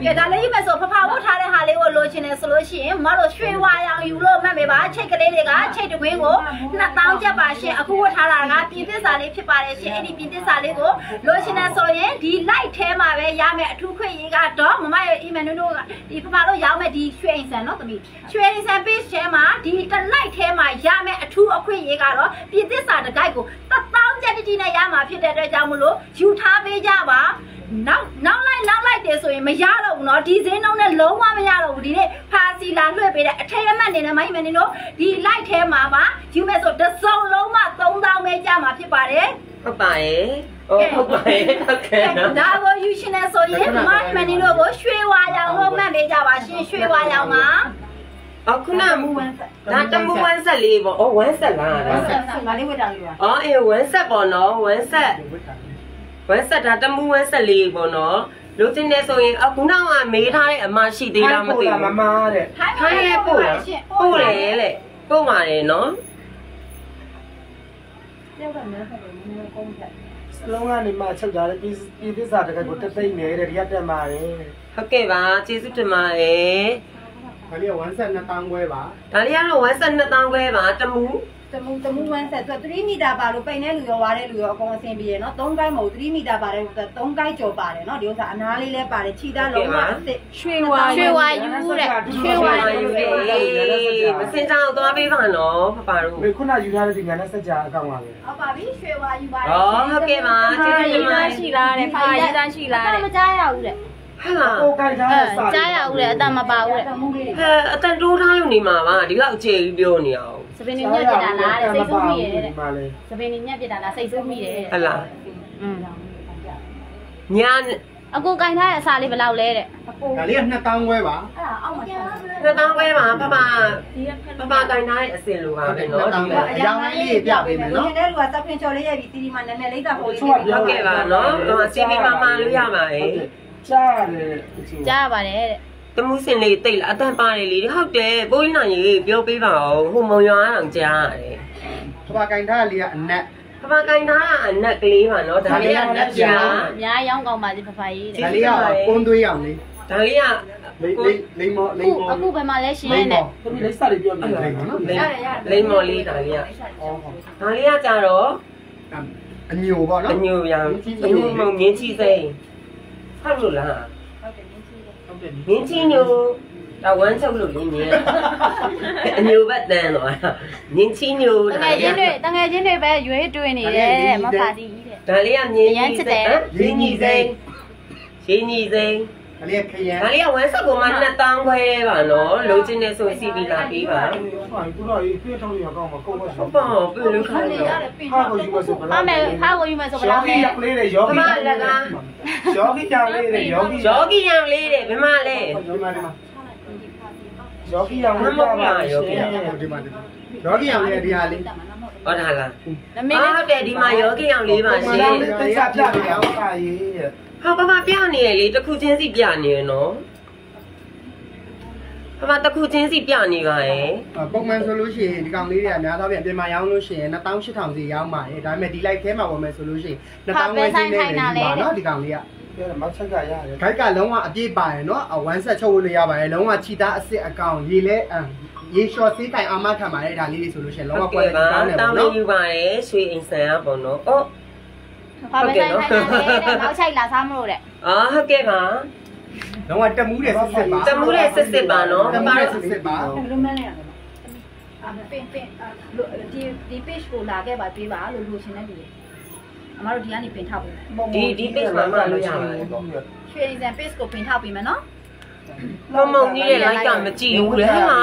ကဲဒါလေးကြီးပဲဆိုဖဖဝတ်ထားတဲ့ဟာလေးကိုလိုချင်တယ်ဆိုလို့ရှိရင်မတို့ရွှေဝါရောင်ယူလို့မှတ်မေပါချိတ်ကလေးတွေကချိတ်တကွင်းကို2000ကျပ်ပါရှင်အခုဝတ်ထားတာကပြင်သစ်စာလေးဖြစ်ပါတယ်ရှင်အဲ့ဒီပြင်သစ်စာလေးကိုလိုချင်တယ်ဆိုရင်ဒီ light ထဲမှာပဲရမယ်အထူးခွင့်ရေးကတော့မမရဲ့ email တို့ကဒီဖဖတို့ရောင်းမဲ့ဒီရွှေအိမ်ဆန်နော်သမီးရွှေအိမ်ဆန် page ထဲမှာဒီ light ထဲမှာရမယ်အထူးအခွင့်ရေးကတော့ပြင်သစ်စာတစ်ကိုက်ကို1000ကျပ်တိတိနဲ့ရမှာဖြစ်တဲ့အတွက်ကြောင့်မလို့ယူထားပေးကြပါ နောက်နောက်လိုက်နောက်လိုက်တယ်ဆိုရင်မရတော့ဘူးเนาะဒီဈေးနှုန်းနဲ့လုံးဝမရတော့ဘူးဒီနေ့ဖာစီလာလွှဲပေးတဲ့အထက်ရမှတ်နေနဲ့မိုင်းမနေလို့ဒီ light ထဲမှာပါယူမဲ့ဆိုတစ်စုံလုံးမှ3000ပဲကြမှာဖြစ်ပါတယ် ဟုတ်ပါရဲ့ဟုတ်ပါရဲ့ဟုတ်ကဲ့နော် ဒါကိုယူရှင်နေဆိုရင်မိုင်းမနေလို့ကိုရွှေဝါရောင်လို့မှတ်ပေးကြပါရှင်ရွှေဝါရောင်မှာ အခုနမူဒါတမူဝမ်းဆက်လေးပေါ့ဩဝမ်းဆက်လား ဆ ဒါ က်ဆက်ငါလေးဝတ်တာလေးပါ အော်အေးဝမ်းဆက်ပေါ့နော်ဝမ်းဆက် ဝမ်းဆက်ဒါတမူဝမ်းဆက်လေးပေါ့နော်လူချင်းနေဆိုရင်အခုနောက်ကမေးထားတဲ့အမရှိသေးလားမသိမဘူးမတဲ့ခိုင်းရဲပို့လားပို့လေလေပို့ပါတယ်နော်စလုံးကနေမှချုပ်ထားတဲ့ပြည်ပြည်သစ္စာတကယ်ကိုတက်သိမ့်နေတဲ့ဒီကတက်มาတယ်ဟုတ်ကဲ့ပါကျေးဇူးတင်ပါတယ်ဒါလေးက172တောင်းခွဲပါဒါလေးကတော့ဝမ်းဆက်2000ခွဲပါတမူ တမူတမူဝမ်းဆက်ဆို3မီတာပါလို့ပိန်တဲ့လူရောဝါတဲ့လူရောအကုန်အဆင်ပြေရနော်3ကိုင်းမဟုတ်3မီတာပါတယ်ဆိုတော့3ကိုင်းကျော်ပါတယ်နော်ဒီဥစ္စာအနားလေးလဲပါတယ်ခြိသားလုံးဝအစ်စ်ရွှေဝါရွှေဝါယူတဲ့ရွှေဝါယူယူတယ်မစင်ကြအောင်သွားပေးပါနော်ဖပါတို့မေခုနယူထားတဲ့ဒီညာနဲ့စက်ကြအကောင့်ပါပဲဟုတ်ပါပြီရွှေဝါယူပါတယ်ဩဟုတ်ကဲ့ပါကျေးဇူးတင်ပါရှိလားတဲ့ဖာရေးသားရှိလားတဲ့မကြားရဘူးတဲ့ ဟဲ့လားကိုကြိုက်ထားတဲ့စာကြားရဦးတဲ့အတမပါဦးတဲ့တမူလေးတွေဟဲ့အတန်တိုးထားလို့နေမှာပါဒီလောက်အခြေကြီးပြောနေအောင်စပင်းနေညက်ပြတာလားတဲ့စိတ်ဆိုးမိရဲ့တဲ့ပါလေစပင်းနေညက်ပြတာလားစိတ်ဆိုးမိရဲ့တဲ့ဟဲ့လားอืมညာအကိုကင်ထားတဲ့အစာလေးဘယ်လောက်လဲတဲ့ဒါလေးက2တောင်းခွဲပါအဲ့ဒါအောက်မှာကြားနှစ်တောင်းပဲပါဖပါဖပါတိုင်ထားတဲ့အစင်လိုပါပဲနော်ဒီလိုအရောင်လေးလေးပြပေးမယ်နော်ဒီနေ့လူကသပ်ပင်ချော်လေးရဲ့ဒီတီဒီမှာနာမည်လေးတာဟိုလေးဟုတ်ကဲ့ပါနော်ဟိုစီဗီမှာမှလို့ရပါရဲ့ ကြားရတယ်အချင်းကြားရပါတယ်တဲ့တမှုစင်လေးတိတ်လာအတန်ပါတယ်လေဟုတ်တယ်ပိုးရင်းနိုင်ကြီးပြောပေးပါဦးဟိုမုံရွာအောင်ကြားရတယ်ထဘာကင်ထားလေးကအနက်ဖပါကင်ထားတာအနက်ကလေးပါနော်ဒါလေးကလက်ပြာအများရောင်းကောင်းပါစေဖဖကြီးတဲ့ဒါလေးကကွန်းသွေးအောင်လေးဒါလေးကလိမ့်လိမ့်လိမ့်မောလိမ့်အခုမောအခုဘယ်မှာလဲရှင်လိမ့်တဲ့မောသမီးလေးစာလေးပြောပြလိတယ်မ့်မောနော်လိမ့်မော်လေးဒါလေးကအော်ဒါလေးကကြတော့အညိုပေါ့နော်အညူရောင်အညူမုံမြင်းချီစိမ့် ဟုတ်လို့လားဟုတ်တယ်မြင်းချီညိုဒါဝမ်းချုပ်လို့လင်းမြင်းအညူဘက်တန်းတော့မြင်းချီညိုတငယ်ချင်းတွေတငယ်ချင်းတွေပဲရွေးတွင်နေတယ်တဲ့မဖာကြီးတဲ့ဒါလေးကမြင်းရင်းညီစိမ့်ရင်းညီစိမ့် ဒါလေးကခရမ်းဒါလေးကဝမ်းဆက်ကိုမှနှစ်တောင်းခွဲပါနော်လိုချင်နေဆိုစီပြီးလာပြီးပါဟုတ်ကူတော့ဒီပြထောင်းရအောင်မကောင်းပါဟုဘူးတ်ပါပြီလို့ခေါ်တော့ဟာကိုယူမဆိုဘဖာမယ်ဖာကိုယူမယ်ဆိုဘယ်ယောလောက်ဂီလဲရလေးတဲ့ယောဂီယောဂီကြောင်လေးတဲ့ယောဂီယောဂီရောင်လေးတဲ့ဘယ်မှာလဲဒီမှာဒီမှာယောဂီအောင်လေးပါပါယောဂီဒီမှာဒီမှာရောဂီအောင်လေးဒီဟာလေးဟောဒါလားနမင်းအာဟုတ်တယ်ဒီမှာယောဂီရောင်လေးပါရှင်တိတ်စားပြပြအောင်ပါရေး ဟာပမပြနေရလေတစ်ခုချင်းစီပြနေရနော်ပမတစ်ခုချင်းစီပြနေပါရဲ့ပုံမှန်ဆိုလို့ရှိရင်ဒီကောင်လေးတွေကအများသောဖြင့်ပြင်မာရောင်းလို့ရှိရင်2800စီရောင်းပါတယ်ဒါပေမဲ့ဒီ light ထဲမှာဝင်မယ်ဆိုလို့ရှိရင်2000ဝယ်စီနဲ့နေပါနော်ဒီကောင်လေးကပြောတယ်မောက်ချက်ကရတယ်ဂိုက်ကလုံးဝအပြည့်ပါတယ်နော်အဝမ်းဆက်ချုပ်လို့ရပါတယ်လုံးဝခြိသားအစ်စ်အကောင်ရေလဲအရေလျှော်စေးတိုင်အာမခံပါတယ်ဒါလေးတွေဆိုလို့ရှိရင်လုံးဝဟုတ်ကွာကဲ့တယ်ပါကောင်းတယ်တောပေါ့င်းနေနော်ယူပါရဲ့ရွှေအိမ်ဆန်ရပေါ့နော်အော် ဖာမယ်ဆိုင်ခိုင်းတာလေတဲ့နောက်ချိုက်လာစားမလို့တဲ့အာဟုတ်ကဲ့ပါလုံးဝတက်မှုတယ်စစ်စစ်ပါတမှုလေးစစ်စစ်ပါနော်တပမှုမလေးတို့စစ်စစ်ပါဘယ်လိုမှန်းလဲရမှာအပင်ပင်ဒီဒီ page ကိုလာခဲ့ပါပေးပါလို့လို့ရှင်နေပြီအမတို့ဒီကနေပင်ထောက်ပေးမယ်ဒီဒီ page မှာမှလို့ရပါတယ်ပေါ့ရွှေအိမ်ဆန် page ကိုပင်ထောက်ပေးမယ်နော် မမုံကြီးရဲ့ like ကမကြည့်ဘူးလေဟာ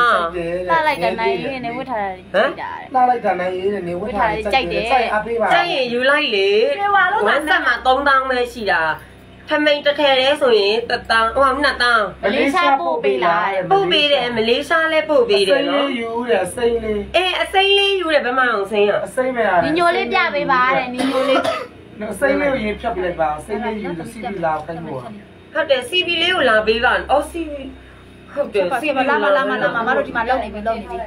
လှလိုက်တဲ့နိုင်ရင်းနဲ့ဝတ်ထားတာကြည့်တာတဲ့လာလိုက်တာနိုင်ရေးနေဝတ်ထားစိုက်အပေးပါကျရင်ယူလိုက်လေဝမ်းဆက်မှာ3000ပဲရှိတာထမိန်တစ်ထည်တည်းဆိုရင်1000ဟို2000မလေးရှားပို့ပေးလားတဲ့ပို့ပေးတယ်မလေးရှားလည်းပို့ပေးတယ်နော်ယူတယ်စိမ့်လေးအေးအစိမ့်လေးယူတယ်ဘယ်မှအောင်စိမ့်ရအစိမ့်မရညီညိုလေးပြပေးပါတဲ့ညီညိုလေးအစိမ့်လေးကိုရင်ဖြတ်ပြလိုက်ပါစိမ့်လေးယူစီပြီးလာခိုင်းဖို့ ဟုတ်တယ် CV လေးကိုလာပေးပါအော် CV ဟုတ်တယ်စီမလာမလာမလာမမတို့ဒီမှာလုံနေပြီလုံနေပြီ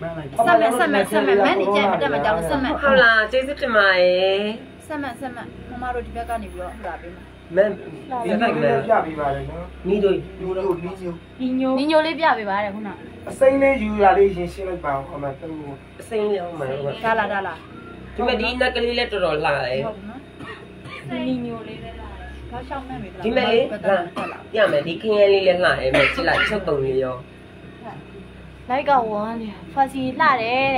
မှန်လိုက်ဆက်မဲ့ဆက်မဲ့ဆက်မဲ့မန်းနေကြမတက်မကြောက်ဆက်မဲ့ဟုတ်လားကျေးဇူးတင်ပါတယ်ဆက်မဲ့ဆက်မဲ့မမတို့ဒီဘက်ကနေပြီးတော့ဟလာပေးမှာမန်ဒီဘက်မှာပြပေးပါတယ်နော်မိတို့ယူလို့နီးယူညီညိုညီညိုလေးပြပေးပါတဲ့ခုနအစိမ့်လေးယူရလေးရင်ရှင်းလိုက်ပါအောင်အမတူအစိမ်းလေးအောင်မှာတော့ဒါလာဒါလာဒီမဲ့ဒီနက်ကလေးလည်းတော်တော်လှတယ်ဟုတ်နော်ညီညိုလေးလည်းလာ တော့ရှောင်းမဲ့ပြီဒီမဲ့လေးလှပြမယ်ဒီခင်းရဲလေးလည်းလှတယ်မဲ့ကြည့်လိုက်ချုပ်ပုံလေးရောလိုက်ကဝမ်းနေဖာစီလှတယ်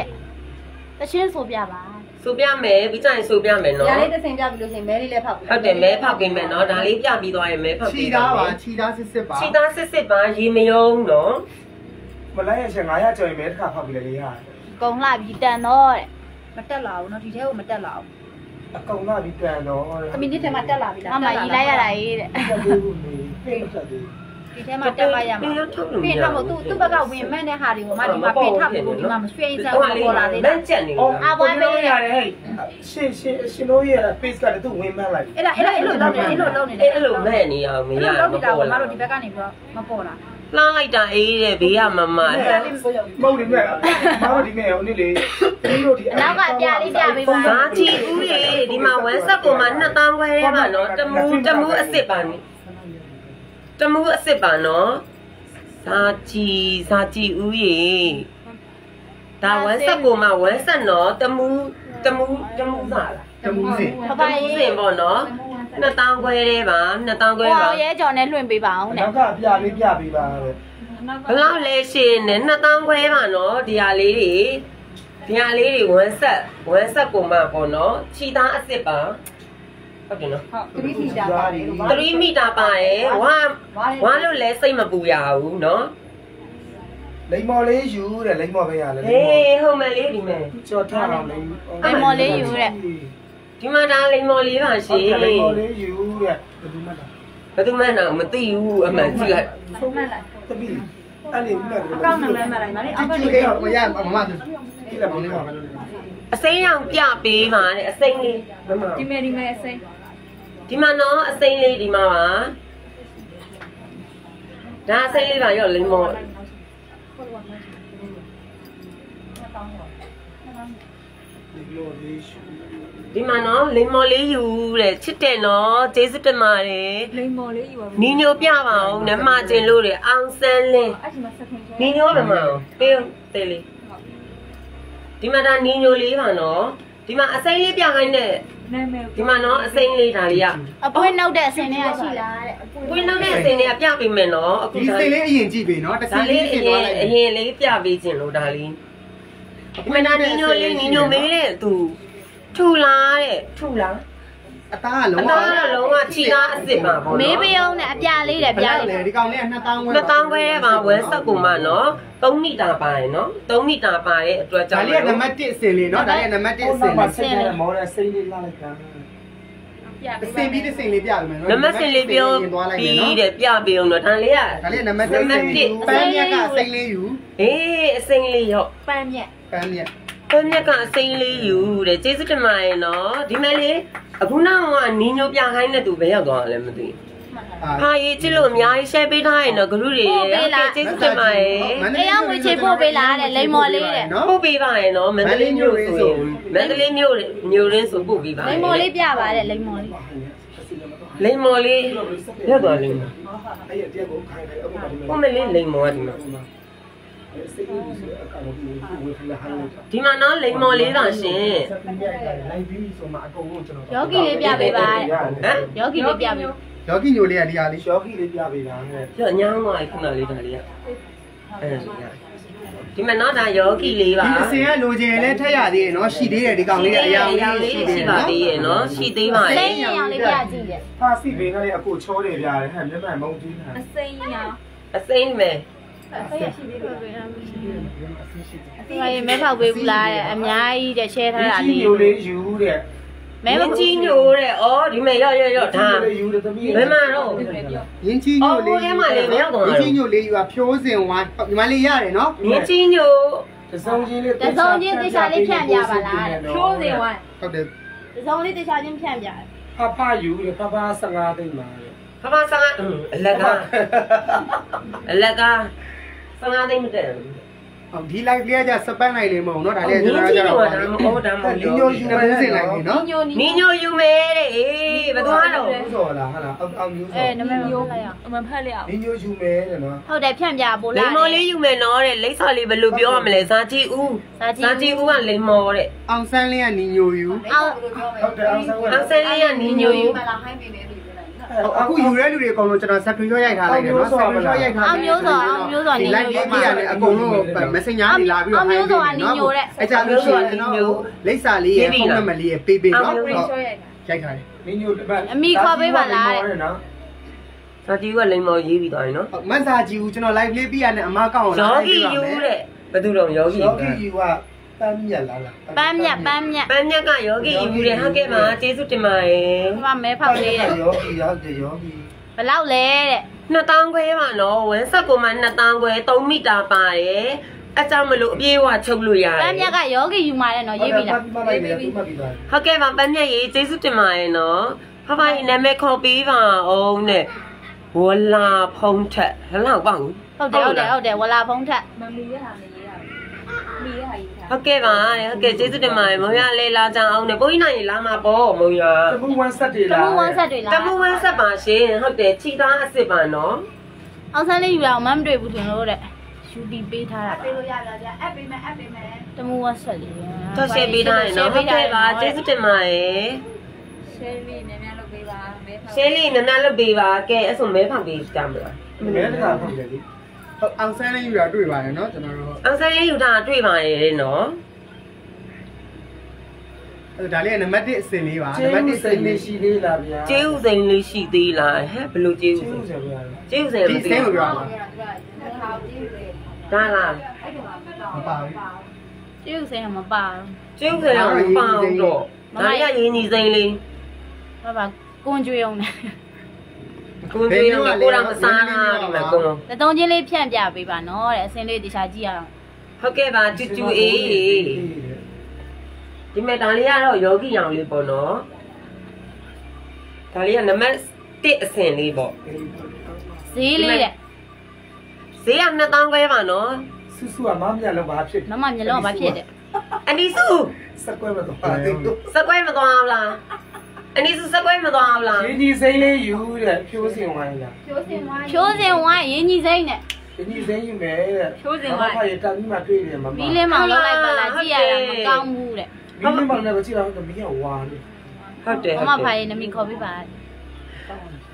တဲ့တချင်းဆိုပြပါဆိုပြမယ်ပြီးကြရင်ဆိုပြမယ်နော်ရလေးတစ်စင်ပြပြီလို့ဆိုရင်မဲလေးလည်းဖောက်ဟုတ်တယ်မဲဖောက်ပေးမယ်နော်ဒါလေးပြပြီးသွားရင်မဲဖောက်ချီပေးသားပါချီသားစစ်စစ်ပါချီသားစစ်စစ်ပါရေမယုံနော်မလိုက်ရရှင်900ကျော်ရင်မဲတစ်ခါဖောက်ပြီးလေရတယ်ကုံလှပြီးတန်တော့တဲ့မတက်လာဘူးနော်ဒီထဲကိုမတက်လာဘူး အကောင်လာပြီးပြန်တော့အမီနေ့ထဲမှာတက်လာပြီလားမမကြီးလိုက်ရတာရေးတဲ့ဖိတ်ချက်သေးဒီထဲမှာတက်ပါရမှာပြင်ထားမို့သူသူ့ဘက်ကဝင်မဲ့တဲ့ဟာတွေကိုမှဒီမှာပြင်ထားပြီးဒီမှာမရွှေ့စမ်းပေါ်လာသေးလတာမ်းကျက်နေအော်လားအဘွားမေးရတယ်ဟဲ့ရှင်ရှင်ရှင်တို့ရဲ့ face ကတည်းကဝင်မှန်းလိုက်အဲ့ဒါအဲ့ဒါအဲ့လိုလုပ်နေအဲ့လိုလုပ်နေတယ်အဲ့လိုမဲ့နေအောင်မအဲ့ရလိုလုပ်မနေတာကပေါ်မလာတို့ဒီဘက်ကနေပြီးတော့မပေါ်လာ လှမ်းလိုက်တာအေးတဲ့ဘေးကမမအဲ့ဒါမဟုတ်ဒီမဲ့မဟုတ်ဒီမဲ့ဟိုနေ့လေဒီလိုဒီနောက်ကပြလေးပြပေးပါဘာချီဦးလေဒီမှာဝမ်းဆက်ပေါ်မှာ2000ခွဲထဲမှာနော်တမူတမူအစ်စ်ပါနေတမူအစ်စ်ပါနော်ဇာချီဇာချီဦးရေဒါဝမ်းဆက်ပေါ်မှာဝမ်းဆက်နော်တမူတမူတမူစားလားတမှုစင်ဖဘာဖကြီးရေးစင်ပေါ့နော် 2000ခွဲတဲ့ပါ2000ခွဲပါဟောရဲကြော်နဲ့လွှင့်ပေးပါအောင်တဲ့နောက်ကပြပေးပြပေးပါတဲ့ဘလောက်လဲရှင်နဲ့2000ခွဲပါနော်ဒီဟာလေးတွေဒီဟာလေးတွေဝမ်းဆက်ဝမ်းဆက်ပုံမှန်ပေါ့နော်ခြိသားအစ်စ်ပါဟုတ်ကဲ့နော်3မီတာပါတယ်3မီတာပါတယ်ဝါဝါလို့လဲစိတ်မပူရဘူးနော်လိမ္မော်လေးယူတဲ့လိမ္မော်ပဲရလဲဟေးဟုတ်မယ်လေးဒီမဲ့ကြော်ထားအောင်လိမ္မော်လေးယူတဲ့ ဒီမှာဒါလိမ္မော်လေးပါရှင်လိမ္မော်လေးယူတဲ့ဘယ်သူမှတ်တာဘယ်သူမှတော့မသိဘူးအမှန်ကြည့်လိုက်ဆုံးမှတ်လိုက်တပီအဲ့လေမဲ့အကောင့်နံပါတ်မှတ်လိုက်ပါလေအောက်ကချီနေအေးဟိုရမမသူဒီလည်းမောင်လေးပါအစိမ်းရောင်ပြပေးပါတဲ့အစိမ်းလေးဒီမဲဒီမဲအစိမ်းဒီမှာနော်အစိမ်းလေးဒီမှာပါဒါအစိမ်းလေးပါရောလိမ္မော်ဒီလိုလေးရှူ ဒီမှာနော်လိမ္မော်လေးယူတဲ့ချစ်တယ်နော်ကျေးဇူးတင်ပါတယ်လိမ္မော်လေးယူပါနီညိုပြပါအောင်နမကျင်လို့တယ်အောင်ဆန်းလင်းအဲ့ဒီမှာစခွင်ကျွဲနီညိုဗမာပေးတယ်လေဒီမှာဒါနီညိုလေးပါနော်ဒီမှာအစိမ်းလေးပြခိုင်းတဲ့နာမည်ဒီမှာနော်အစိမ်းလေးဒါလေးကအပွင့်နှုတ်တဲ့အစင်တွေကရှိလားတဲ့ဝင်းနောက်တဲ့အစိမ်းလေးကပြပေးမယ်နော်အခုဒီဒါစိတ်လေးအရင်ကြည့်ပေးနော်တစ်ဒါစီးလေးလေးအပြင်ရသွားင်လိုက်အရင်လေးပြပေးခြင်းလို့ဒါလေးဒီမှာဒါနီညိုလေးနီညိုမေးတဲ့သူ ထူလားတဲ့ထူလားအသားကအလုံးဝသားကလုံးဝခြိသားအစ်စ်ပါပေါ့နော်မေးပေးအောင်နဲ့အပြလေးတဲ့ပြပြားလေးလေဒီကောင်လေးက2000ဝဲနှစ်တောင်းခွဲပါဝဲဆက်ကုန်မှနော်3မီတာပါတယ်နော်3မီတာပါတဲ့အတွက်ကြောဒါင့်လေးကနံပါတ်1အစင်လေးနော်ဒါလေးကနံပါတ်1အစင်မလေးဆင်းတဲ့မော်တဲ့စိတ်လေးလာလိုက်တာအစင်ပြီးတစ်စင်လေးပြပေးမယ်နော်နံပါတ်စင်လေးပြောပြီးတဲ့ပြပေးအောင်တော့ဒါလေးကဒါလေးကနံပါတ်1ပန်းမြက်ကစိတ်လေးယူအေးအစိမ်းလေးရော့ပန်းမြက်ပန်းမြက် ပန်းမြက်ကအစိမ်းလေးယူတဲ့ကျေးဇူးတင်ပါတယ်နော်ဒီမဲ့လေးအခုနောက်ကနီညိုပြခိုင်းတဲ့သူဘယ်ရောက်သွားလဲမသိဘူးဟာရေးချစ်လို့အများကြီး share ပေးထားရင်တော့ဂရုတွေကျေးဇူးတင်ပါတယ်တရားငွေချေပို့ပေးလားတဲ့လိမ္မော်လေးတဲ့နော်ပို့ပေးပါရဲ့နော်မန္တလေးမြို့ဆိုရင်မန္တလေးမြို့မြို့ရင်းဆိုပို့ပေးပါလိမ္မော်လေးပြပါတဲ့လိမ္မော်လေးလိမ္မော်လေးရက်သွားလိမ့်မယ်အဲ့ရတဲ့ကိုခိုင်းတယ်အခုမှဒီ။ကိုမလေးလိမ်မော်ကဒီမှာ ဒီမှာနော်လိမ်မော်လေးတော့ရှင်လိုက်ပြီးဆိုမှအကုန်လုံးကျွန်တော်ယောဂီလေးပြပေးပါတဲ့ဟမ်ယောဂီလေးပြပေးယောဂီညိုလေးကဒီဟာလေးရှော့ခီလေးပြပေးတာနဲ့ပြညောင်းသွားခုနလေးဒါလေးကအဲ့ဒါဒီမှာနော်ဒါယောဂီလေးပါဒီအစင်ကလိုချင်လဲထက်ရသေးတယ်နော်ရှိသေးတယ်ဒီကောင်လေးကအရာအရာလေးရှိပါသေးရဲ့နော်ရှိသေးပါစိရဲ့တ်ရင်အောင်လေးပြကြည့်တဲ့ဟာစီဘင်းကလေးအကိုချောတယ်ပြတယ်ဟဲ့မျက်မှန်မုံကြီးတာအစိမ်းရောင်အစိမ့်မယ် ဒီမှာရေမဲဖောက်ပေးဘူးလားတဲ့အများကြီးတဲ့ share ထားတာဒီလေးလိုလေးယူတဲ့မဲမမကြီးညိုတဲ့ဩဒီမဲ့ရော့ရော့ရော့ဒါလေးယူတဲ့သမီးဘယ်မှာတော့ရင်းချီညိုလေးရင်းချီညိုလေးယူကဖြိုးစင်ဝါညီမလေးရတယ်နော်မြင်းကြီးညိုတစုံချင်းလေးတစုံချင်းတေချာလေးဖြန့်ပြပါလားတဲ့ချိုးစင်ဝိုင်းဟုတ်တယ်တစုံလေးတေချာချင်းဖြန့်ပြတယ်ဖဖယူတဲ့ဖဖ15သိန်းပါတဲ့ဖဖဆန်းအလကအလက 15သိန်းမတက်ဘူးအော်ဒီ live လေးကစပန်လိုက်လေမဟုတ်နော်ဒါလေးကျွန်တော်ကတော့ဒါမဟုတ်တာမဟုတ်ဘူးညိုယူနေစင်လိုက်ပြီနော်ညိုနီညိုယူမဲတဲ့အေးဘယ်သွားတော့ဆိုလားဟာလားအောက်အောက်ယူဆိုအဲနမယူလိုက်အောင်အမဖက်လိုက်အောင်ညိုယူမဲတဲ့နော်ဟုတ်တယ်ဖြန့်ပြပို့လိုက်လိမ္မော်လေးယူမဲနော်တဲ့လိမ့်စော်လေးဘယ်လိုပြောရမလဲဇာတိဦးဇာတိဦးကလိမ္မော်တဲ့အောင်ဆန်းလေးကညိုယူဟုတ်တယ်အောင်ဆန်းကအောင်ဆန်းလေးကညိုယူမလားဟိုင်းပေးမယ် အခုယူတဲ့လူတွေအကုန်လုံးကျွန်တော် screenshot ရိုက်ထားလိုက်တယ်နော် screenshot ရိုက်ထားတယ်အောင်မျိုးစောအောင်မျိုးစောနေလိုက်ပြီးရတယ်အကုန်လုံး messenger တွေလာပြီးတော့အောင်မျိုးစောကနေညိုတဲ့အဲကြလို့ရှိရင်ကျွန်တော်လိပ်စာလေးရဲ့ဖုန်းနံပါတ်လေးရဲ့ပေးပေးနော်ရိုက်ထားတယ်မင်းညိုအမိခေါ်ပေးပါလားတဲ့စာကြည့်ကလိမ်မော်ရေးပြီးသွားပြီနော်မန်စာကြည့်ဦးကျွန်တော် live လေးပြရတဲ့အမကောက်အောင်လာတယ်ယောဂီယူတဲ့ဘယ်သူတော့ယောဂီယောဂီယူက ပန်းမြက်လားလားပန်းမြတ်ပန်းမြတ်ပန်းမြက်ကယောဂီယူတဲ့ဟုတ်ကဲ့ပါကျေးဇူးတင်ပါတယ်မမဲဖောက်လေးတဲ့ယောဂီရောက်တယ်ယောဂီဘလောက်လဲတဲ့2000ခွဲပါနော်ဝန်းဆက်ကိုမှ2000ခွဲ3မီတာပါတယ်အကြောင်းမလို့အပြေးဝချုပ်လို့ရတယ်ပန်းမြတ်ကယောဂီယူมาတဲ့နော်ရေးပြီလားမှတ်လိုက်တယ်သူမှတ်ပြီးသွားဟုတ်ကဲ့ပါပန်းမြက်ရေးကျေးဇူးတင်ပါတယ်နော်ဖဖရဲ့နာမည်ခေါ်ပေးပါအောင်တဲ့ဝလာဖုံးထက်ဟလောက်ပေါ့ဟုတ်တယ်ဟုတ်တယ်ဟုတ်တယ်ဝလာဖုံးထက် ဟုတ်ကဲ့ပါဟုတ်ကဲ့ကျေးဇူးတင်ပါတယ်မုံရလေးလာကြအောင်နဲ့ပိုးကြီးနိုင်လာမှာပေါ့မုံရတမူဝမ်းဆက်တွေတလားမဝန်းဆက်တွေလားတမဝန်းဆက်ပါရှင်ဟုတ်တယ်ခြိသားအစ်စ်ပါနော်အောင်ဆန်းလေးယူလာအောင်မမတွေ့ဘူးထင်လို့တဲ့ယူတီပေးထားတာပါပေးလို့ရပါဗျာအပ်ပေးမယ်အပ်ပေးမယ်တမဝန်းဆက်လေးတော့ရှယ်ပေးထားရင်နော်ဟုတ်ကဲ့ပါကျေးဇူးတင်ပါတယ်ရှယ်လေးများများလုပ်ပေးပါမဲရှင်းလေးနည်းနည်းလုပ်ပေးပါကဲအဲ့ဆိုမဲဖောက်ပေးကြမလားမဲတကာဟုတ်တယ်လေ ဟုတ်အောင်ဆန်းလေးယူတာတွေ့ပါတယ်နော်ကျွန်တော်တို့အောင်ဆန်းလေးယူတာတွေ့ပါရဲ့နော်အဲ့ဒါလေးကနံပါတ်1အစင်လေးပါနံပါတ်1အစင်လေးရှိသေးလားဗျာကျေးဥစင်လေးရှိသေးလားဟဲ့ဘယ်လိုကျေးဥစင်ကျေးဥစင်ကျေးဥစင်မပြောဘူးဒါလားမပါဘူးကျေးဥစင်ကမပါဘူးကျေးဥစင်ကမပါတော့ဒါရရင်းကြီးစင်လေးဘာပါကွန်ကြွေအောင်လား ကိုကျွေးတော့ကိုတော့မစားတာဒီမှာကိုတတုံးချင်းလေးဖြန့်ပြပေးပါနော်တဲ့အစင်းလေးတခြားကြည့်ရအောင်ဟုတ်ကဲ့ပါတူတူအေးဒီမဲ့ဒါလေးကတော့ယောဂီရောင်လေးပေါ့နော်ဒါလေးကနံပါတ်1အဆင့်လေးပေါ့ဈေးလေးတဲ့ဈေးက2000ခွဲပါနော်ဆူဆူကမမြတ်လောက်ပါဖြစ်မမမျက်လုံးကဘာဖြစ်တဲ့အနီစုစက်ကွဲမတော့ပါသေးဘူးစကွဲမသွားဘူးလား အနီစုစကွဲမသွားဘူးလားရင်းကြီးစိမ့်လေးယူတဲ့ဖြိုးစင်ဝိုင်းလားဖြိုးစင်ဝိုင်းဖြိုးစင်ဝိုင်းရင်းကြီးစိမ့်နဲ့ရင်းကြီးစိမ့်ယူမယ်တဲ့ဖြိုးစင်ဝိုင်းဘာရတာပြီးမှတွေ့တယ်မမမီးလင်းမောင်လောက်လိုက်ပါလားကြည့်ရတာမကောင်းဘူးတဲ့မင်းမလည်းမကြည့်တော့မင်းကဝါနေဟုတ်တယ်မဟုတ်မတဖိုယ်င်နမီခေါ်ပေးပါ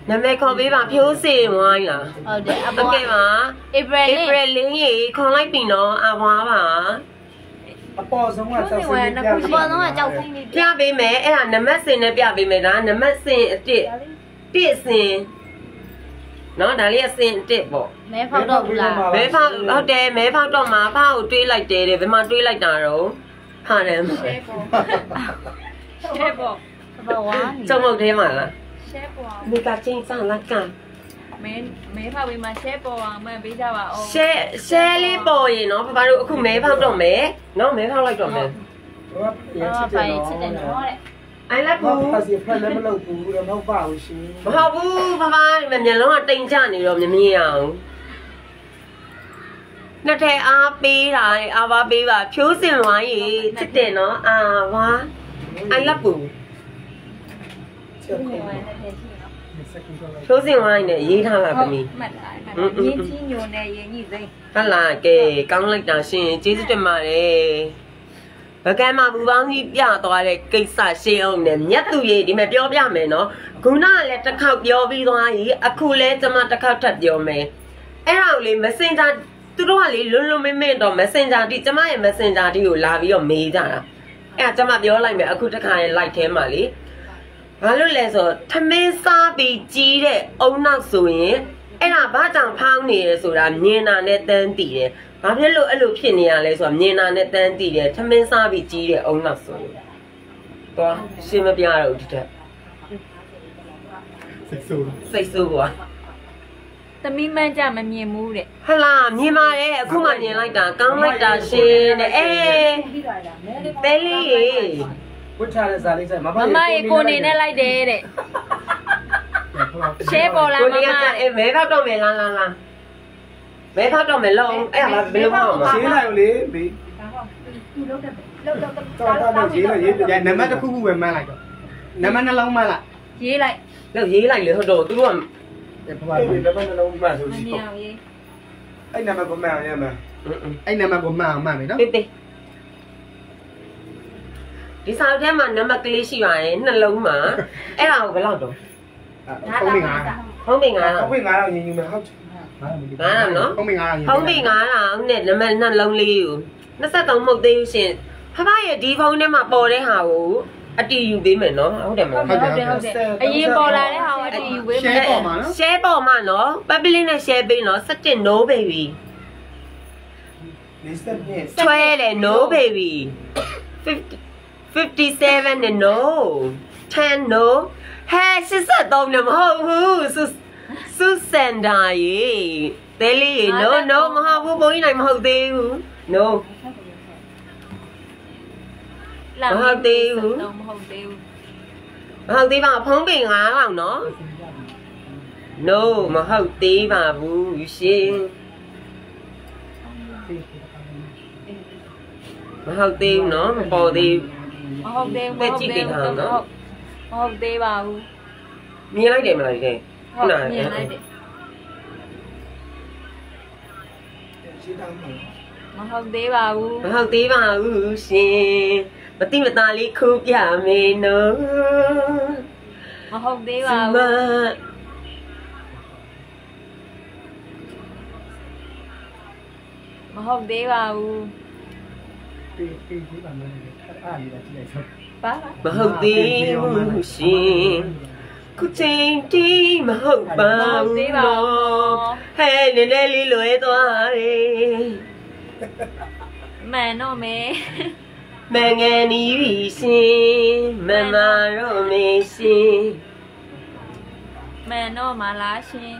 နာမည်ခေါ်ပေးပါဖြိုးစေဝိုင်းလားဟုတ်တယ်အဟုတ်ပေါ်ကဲ့ပါဧပြီဧလေးပြီလင်းကြီးခေါ်လိုက်ပြီနော်အဘွားပါ အပေါ်ဆုံးကကြောက်စိမ့်လေးပြအပေါ်ဆုံးကကြောက်စိမ့်လေးပြပေးမယ်အဲ့ဒါနမတ်စင်နဲ့ပြပေးမယ်ဒါနမတ်စင်အတစ်တစ်စင်နော်ဒါလေးကစင်အတစ်ပေါ့မဲဖောက်တော့ဘူးလားမဲဖောက်ဟုတ်တယ်မဲဖောက်တော့မှာဖောက်ကိုတွေးလိုက်တယ်တဲ့ဘယ်မှာတွေးလိုက်တာတော့ဟာတယ်ရှဲပေါ့ဘာဝါကျုံမုတ်သေးမှာလားရှဲပေါ့ဒီကချင်းစလာက မဲမဲဖောက်ပြီးမှရှဲပေါ့အောင်မှပေးကြပါအောင်ရှဲရှဲလေးပေါ်ရင်နော်ဖဖတို့အခုမဲဖောက်တော့မယ်နော်မဲဖောက်လိုက်တော့မယ်ဘာရအော်ချစ်တဖိုယ်င်နော်ချစ်တယ်နော်တဲ့အိုင်လက်ဘာဘူးဖစီဖက်လည်းမလုပ်ဘူးတော့မဟုတ်ပါဘူးရှင်မဟုတ်ဘူးဖဖမျက်လုံးကတိမ်ကျနေတော့မမြင်အောင်နှစ်ထဲအားပေးတာတဲ့အားပါပေးပါဖြိုးစင်ဝိုင်းရေချစ်တယ်နော်အာဝါအိုင်လက်ဘူးချက်ကုန် ဖြိုးစင်ဝိုင်းနဲ့ရေးထားတာသမီးမှတ်တာမှတ်อืมရင်းချင်းညိုနဲ့ရင်းကြီးစိမ့်ဟုတ်လားကဲကောင်းလိုက်တာရှင်ကျေးဇူးတင်ပါတယ်ဗကံမှာဘူပေါင်းကြီးပြသွားတဲ့ကိစ္စရှင်းအောင်နဲ့မြတ်သူရေဒီမှာပြောပြမယ်နော်ခုနကလည်းတစ်ခေါက်ပြောပြီးသွားပြီအခုလည်းကျွန်မတစ်ခေါက်ထပ်ပြောမယ်အဲ့ဒါကိုလေ messenger သူတို့ကလေလွန်းလွန်းမင်းမင်းတော့ messenger တိကျွန်မရဲ့ messenger တိကိုလာပြီးတော့မေးကြတာအဲ့ဒါကျွန်မပြောလိုက်မယ်အခုတစ်ခါရဲ့ like ထဲမှာလေ ဘာလို့လဲဆိုတော့ထမင်းစားပြီးကြီးတဲ့အုံနောက်ဆိုရင်အဲ့ဒါဘာကြောင့်ဖောင်းနေရဆိုတာမြင်တာနဲ့တန်းတည်တယ်ဘာဖြစ်လို့အဲ့လိုဖြစ်နေရလဲဆိုတာမြင်တာနဲ့တန်းတည်တယ်ထမင်းစားပြီးကြီးတဲ့အုံနောက်ဆိုရင်တော့ရှင်းမပြတော့ဘူးဒီတက်စိတ်ဆိုးစိတ်ဆိုးကွာသမီးမန်းကြမမြင်ဘူးတဲ့ဟလာမြင်ပါတယ်အခုမှမြင်လိုက်တာကောင်းလိုက်တာရှင်တဲ့အေးပဲလေးရေ ဝတ်ထားတဲ့ဇာလေးဆိုင်မမမရေကိုနေနဲ့လိုက်တယ်တဲ့မရှဲပေါ်လာကိုမလေးကမကြအဲမဲဖောက်တော့မယ်လားလားလားမဲဖောက်တော့မယ်လုံးအဲ့ဒါဘယ်လိုဖောက်မှာရှင်းလိုက်လေဘေးလောက်တော့တော့တော့ရေးလိုက်ရေးပြရနံပါတ်တစ်ခုခုပဲမှန်းလိုက်တော့နံပါတ်နှလုံးမှန်းလိုက်ရေးလိုက်လောက်ရေးလိုက်လေဟုတ်တော့သူတို့ကဖဖဘေးလက်မနှလုံးမှဆိုမကြည့်မြင်အောင်ရေးအဲ့နာမကမှန်ရမှာအဲ့နံပါတ်ကိုမှန်းအောင်မှန်းမယ်နော်ပေးပေး ဒီစာထဲမှာနံပါတ်ကလေးရှိပါတယ်နှလုံးမှာအဲ့ဒါကိုဘယ်လောက်တော့ဖုန်းမိငါဖုံးပင်900ဟုတ်ပြီ9000ရင်းယူမယ်ဟုတ်900နော်ဖုန်းမိငါဖုံးပင်900နဲ့နံပါတ်နှလုံးလေးကို23မဟုတ်သေးဘူးရှင်ဖဖရဲ့ဒီဖုန်းထဲမှာပေါ်တဲ့ဟာကိုအတီးယူပေးမယ်နော်ဟုတ်တယ်မလားဟုတ်တယ်ဟုတ်တယ်အရင်ပေါ်လာတဲ့ဟာကိုအတူယူဝေးရှဲမယ်ပေါ်မှာနော် share ပေါ်မှာနော် public နဲ့ share ပေးနော်17 no baby ဒီစက်နဲ့ချွဲတယ် no baby 50 57နဲ့ no 10 no ဟဲ83နဲ့မဟုတ်ဘူးစုစုစန်ဒါရေတဲလေးရေ no no မဟုတ်ဘူးဘုန်းကြီးနိုင်မဟုတ်သေးဘူး no လာမဟုတ်သေးဘူးမဟုတ်သေးဘူးမဟုတ်သေးပါဘူးဖုံးပင်9000နော် no မဟုတ်သေးပါဘူးရှင်မဟုတ်သေးဘူးနော် မပေါ်သေးဘူးမဟုတ်သေးဘူးမဟုတ်သေးဘူးမဟုတ်သေးပါဘူးမြင်လိုက်တယ်မလားဒီကဲဟုတ်မြင်လိုက်တယ်ရှင်းတောင်းမှာမဟုတ်သေးပါဘူးမဟုတ်သေးပါဘူးရှင်မတိမသားလေးခုပြမေနော်မဟုတ်သေးပါမဘူးမဟုတ်သေးပါဘူးပေးပေးပေးပါမယ် အားလေးကြည့်လိုက်ဆိုပါပါမဟုတ်သေးဘူးရှင်ခုချိန်တီးမဟုတ်ပါဘူးနော်ဟဲ့နည်းနည်းလေးလွယ်သွားတယ်မှန်တော့မယ်မငန်နီးပြီရှင်မမတော့မေရှင်မှန်တော့မလားရှင်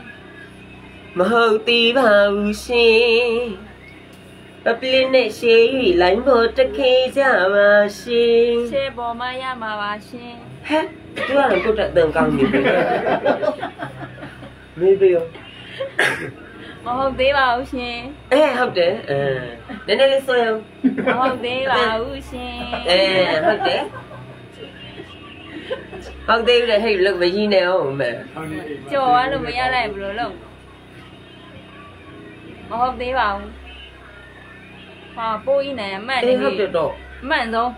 မဟုတ်သေးပါဘူးရှင် ပပလင်းနဲ့ရှေးရီလိုင်းပေါ်တခေကြပါရှင်ရှေ့ပေါ်မှာရမှာပါရှင်ဟဲ့သူကတော့ကိုတက်တန်ကောင်းနေပြီမေးပြီရောမဟုတ်သေးပါဘူးရှင်အဲဟုတ်တယ်အဲနည်းနည်းလေးဆိုရအောင်မဟုတ်သေးပါဘူးရှင်အဲဟုတ်တယ်ဟုတ်သေးတယ်ဟဲ့လို့မကြီးနေအောင်မဲဟုတ်နေကြော်ရလို့မရလိုက်ဘူးလို့လို့မဟုတ်သေးပါဘူး ဟာပိုးကြီးနဲ့အမှန်အေးတဟုတ်ကတယ်ယ်တော့အမှန်ဆုံး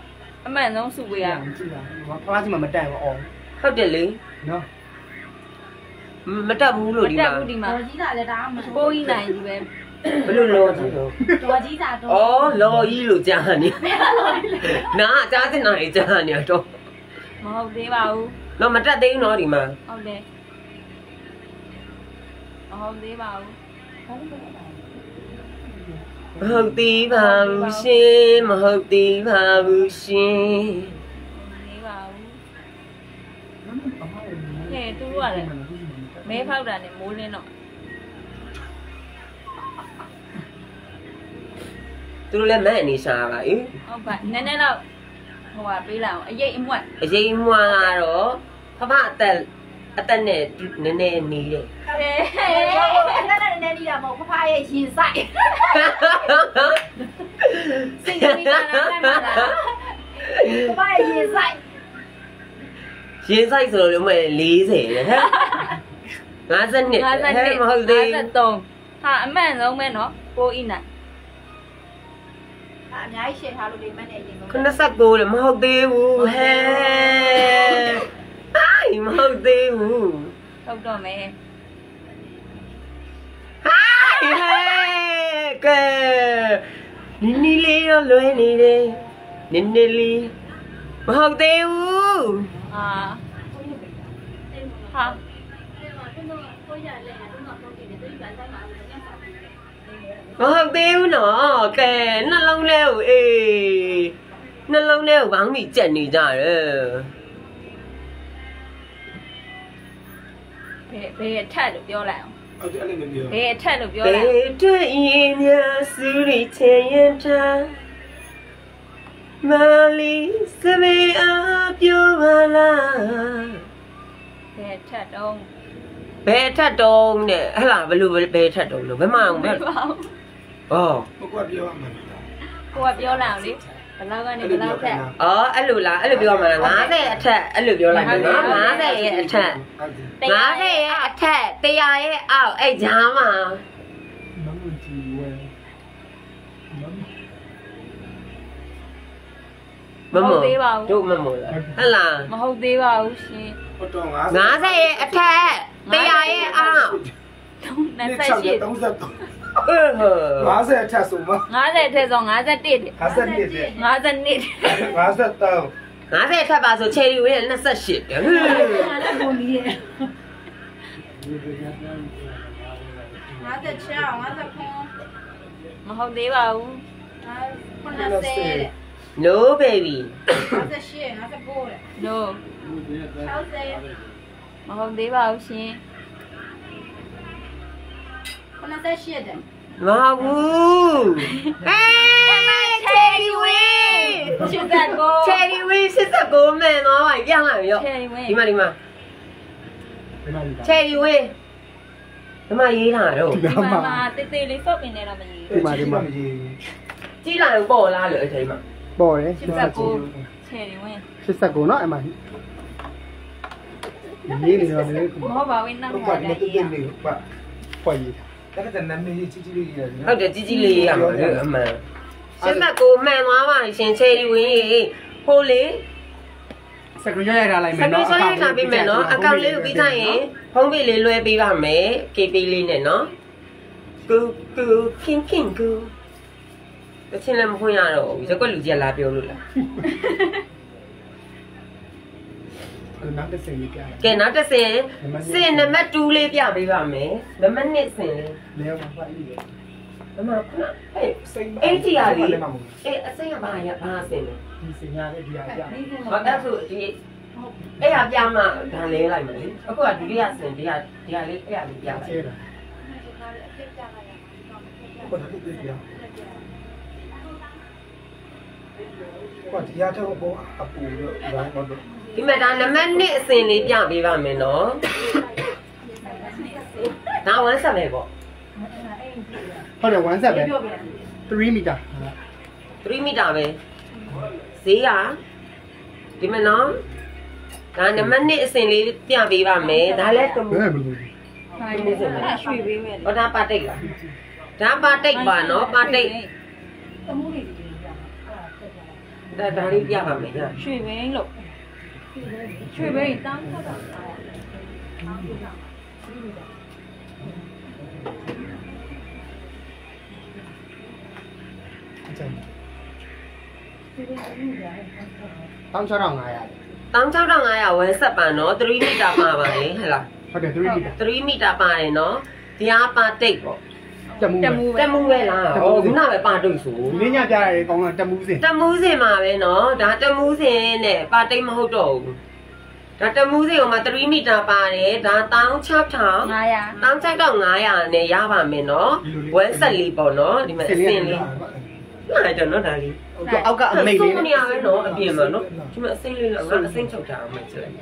အမှန်ဆုံးစုပေးရကြည့်ပါဖလားစီမှာမတက်ဘူးအောင်ဟုတ်တယ်လေနော်မတက်ဘူးလို့မဒီတက်မှာဘူးဒီမှာတော်ကြီးကလည်းဒါမှမဟုတ်ပိုးကြီးနိုင်ကြီးပဲဘယ်လိုလောကြီးတော့တော်ကြီးသာတော့အော်လောကြီးလို့ကြားနေနာကြားတင်တာကြီးကြားနေတော့မဟုတ်သေးပါဘူးတော့မတက်သေးဘူးနော်ဒီမှာဟုတ်တယ်မဟုတ်သေးပါဘူး မဟုတ်သေးပါဘူးရှင်မဟုတ်သေးပါဘူးရှင်မဟုတ်သေးပါဘူးဟဲ့သူတို့ကလည်းမဲဖောက်တာနဲ့မိုးလင်းတော့သူတို့လည်းမဲ့အနေရှာပါအေးဟုတ်ပါနည်းနည်းတော့ဟိုပါပေးလိုက်အောင်အရေးအမွတ်အရင်မွာကတော့ဖဖအသက် အသက်နဲ့နည်းနည်းနေတယ်ဟဲ့အဲ့ဒါနဲ့နည်းနည်းနေတာမဟုတ်ဖဖရဲ့ရင်ဆိုင်စိတ်ကလေးကလည်းမှတ်ပါလားဖဖရဲ့ရင်ဆိုင်ရင်ဆိုင်ဆိုလို့မဲ့40လေဟဲ့50နှစ်50ဟဲ့မဟုတ်သေးဘူး53ဟာအမှန်ဆုံးပဲနော်ပိုးဤနိုင်အများကြီးရှင်းထားလို့ဒီမနဲ့ရင်ဆုံး89လေမဟုတ်သေးဘူးဟဲ့ အိုင်မဟုတ်သေးဘူးထုတ်တော့မယ်ဟိုင်ဟဲ့ကဲနီနီလေးတော့လွယ်နေတယ်နီနီလေးမဟုတ်သေးဘူးဟာဟာမဟုတ်သေးဘူးနော်ကဲနှလုံးလေးကိုအေးနှလုံးလေးကိုဘောင်းမိကြက်နေကြတယ် ဘယ်ဘယ်အထက်လို့ပြောလိုက်အောင်ဟုတ်တယ်အဲ့လိုမျိုးဘယ်အထက်လို့ပြောဘလိုက်ယ်တွေ့ရင်များစူရီချင်ရင်တာမလီစမေအားပြောပါလားဘယ်အထက်တော့ဘဘယ်ထက်တုံးနဲ့ဟဟလားဘယ်လိုဘယ်ထက်တုံးလို့ဘယ်မှအောင်ဘယ်ဩဘုကပြောရမှာကိုကပြောလာအောင်လေ ဘလောက်ကနေဘလောက်ထက်အော်အဲ့လိုလားအဲ့လိုပြောမှလား90အထက်အဲ့လိုပြောလိုက်မယ်နော်90ရဲ့အထက်90ရဲ့အထက်100ရဲ့အောက်အဲ့ဂျားမှာမမတီဝဲမမမမတို့မမလားဟလားမဟုတ်သေးပါဘူးရှင်ဟိုတော့90 90ရဲ့အထက်100ရဲ့အောက်28 33အေးဟ 50အထက်ဆိုမ50ထဲဆို51တဲ့52တဲ့52 53 90ထပ်ပါဆိုချယ်ရီဝင်း28တယ်ဟွန်း50ချောင်း50ခွန်မဟုတ်သေးပါဘူး50တဲ့ no baby 58 59တဲ့ no 60မဟုတ်သေးပါဘူးရှင် 58တဲ့ မဟုတ်ဘူးအေးချယ်ရီဝင်း 89 ချယ်ရီဝင်း89မယ်နော်ပြောင်းလာပြီရော Cherry wing ဒီမှာဒီမှာချယ်ရီဝင်းဒီမှာရေးထားတော့ ဒီ ဒီ မှာ မှာတိတ်တိတ်လေးစော့ပင်နေတော့မကြီး ဒီမှာဒီမှာ ကြီးလာရင်ပေါ်လာလို့အချိန်မှာ ပေါ်တယ် 89ချယ်ရီဝင်း 89เนาะအဲ့မှာရေးနေတော့လေ မဟုတ်ပါဘူးနောက် ဘုက ပါ မ လေ တူတဲ့လေဘဖွာရ ဒါပေမဲ့နာမည်ကြီးကြီးလေးကြီးရတယ်ဟုတ်တယ်ကြီးကြီးလေးရမှာလေအမှန်ရှင်မကိုမှန်သွားပါရှင်ချယ်ယူဝင်ကြီးဟိုလေစကရရရလိုက်မယ်နော်စကရရရပြီးမယ်နော်အကောင့်လေးကိုပြီးတိုင်းရင်ဖုန်းပေးလေးလွှဲပေးပါမယ် KP လေးနဲ့နော်ကူကူကင်ကင်ကူတချင်လည်းမခွင့်ရတော့ဘူးရက်ွက်လူကြီးလာပြောလို့လား နောက်တစ်စင်လေးပြရကဲနောက်တစ်ဆင်စင်နံပါတ်2လေးပြပေးပါမယ်နံပါတ်1စင်လေးလဲမှာပါလိမ့်အမကနဟဲ့စိတ်အဲ့ဒီဟာလေးလည်းမဟုတ်အေးအစိမ်းကဘာရဘာစင်လဲဒီစင်ရတဲ့ဒီဟာပြဟောအဲ့ဆိုဒီအဲ့ဟာပြမှဒါလဲလိုက်မယ်လေအခုကဒုတိယစင်ဒီဟာဒီဟာလေးအဲ့ဟာလေးပြလိုက်ကျဲတာဘာလို့ဒီပြဘာဒီရတော့ဘောအပူတော့ဘာမှမလုပ် ဒီမှာဒါနံပါတ်1အစင်လေးပြပေးပါမယ်နော်ဒါဝမ်းဆက်ပဲပေါ့ဟုတ်တယ်1ဆက်ပဲ3မီတာ3မီတာပဲဈေးကဒီမှာနော်ဒါနံပါတ်1အစင်လေးပြပေးပါမယ်ဒါလည်းတမူဘယ်လိုလဲရွှေပေးမယ်ဟောဒါပါတိတ်လားဒါပါတိတ်ပါနော်ပါတိတ်ဒါဒါလေးပြပါမယ်ညာရွှေဘင်းလို့ ရွှေဘင်းတောင်းတော့တာကျန်16500 16500ဝမ်းဆက်ပါနော်3မီတာပါပါလေဟဲ့လားဟုတ်တယ်3မီတာ3မီတာပါတယ်နော်ဒီဟာပါတိတ်ပေါ့ တမူတပဲမူတမူပဲလားဟောခုနပဲပါတိတ်ဆိုဒီနေ့ညပြရတယ်ကောင်းတော့တမူစင်တမူးစင်မှာပဲနော်ဒါတမူးစင်နဲ့ပါတိတ်မဟုတ်တော့ဘူးဒါတမူးစင်ကမှ3မီတာပါတယ်ဒါ16000 900 16500နဲ့ရပါမယ်နော်ဝမ်းဆက်လေးပေါ့နော်ဒီမှာအစင်လေးနိုင်တယ်နော်ဒါလေးအောက်ကအမိတ်လေးဆုံးနေရပဲနော်အပြင်မှာနော်ဒီမှာအစိမ့်လေးတော့ငါအစိမ့်ချုပ်တာအောင်မယ်ချက်လိုက်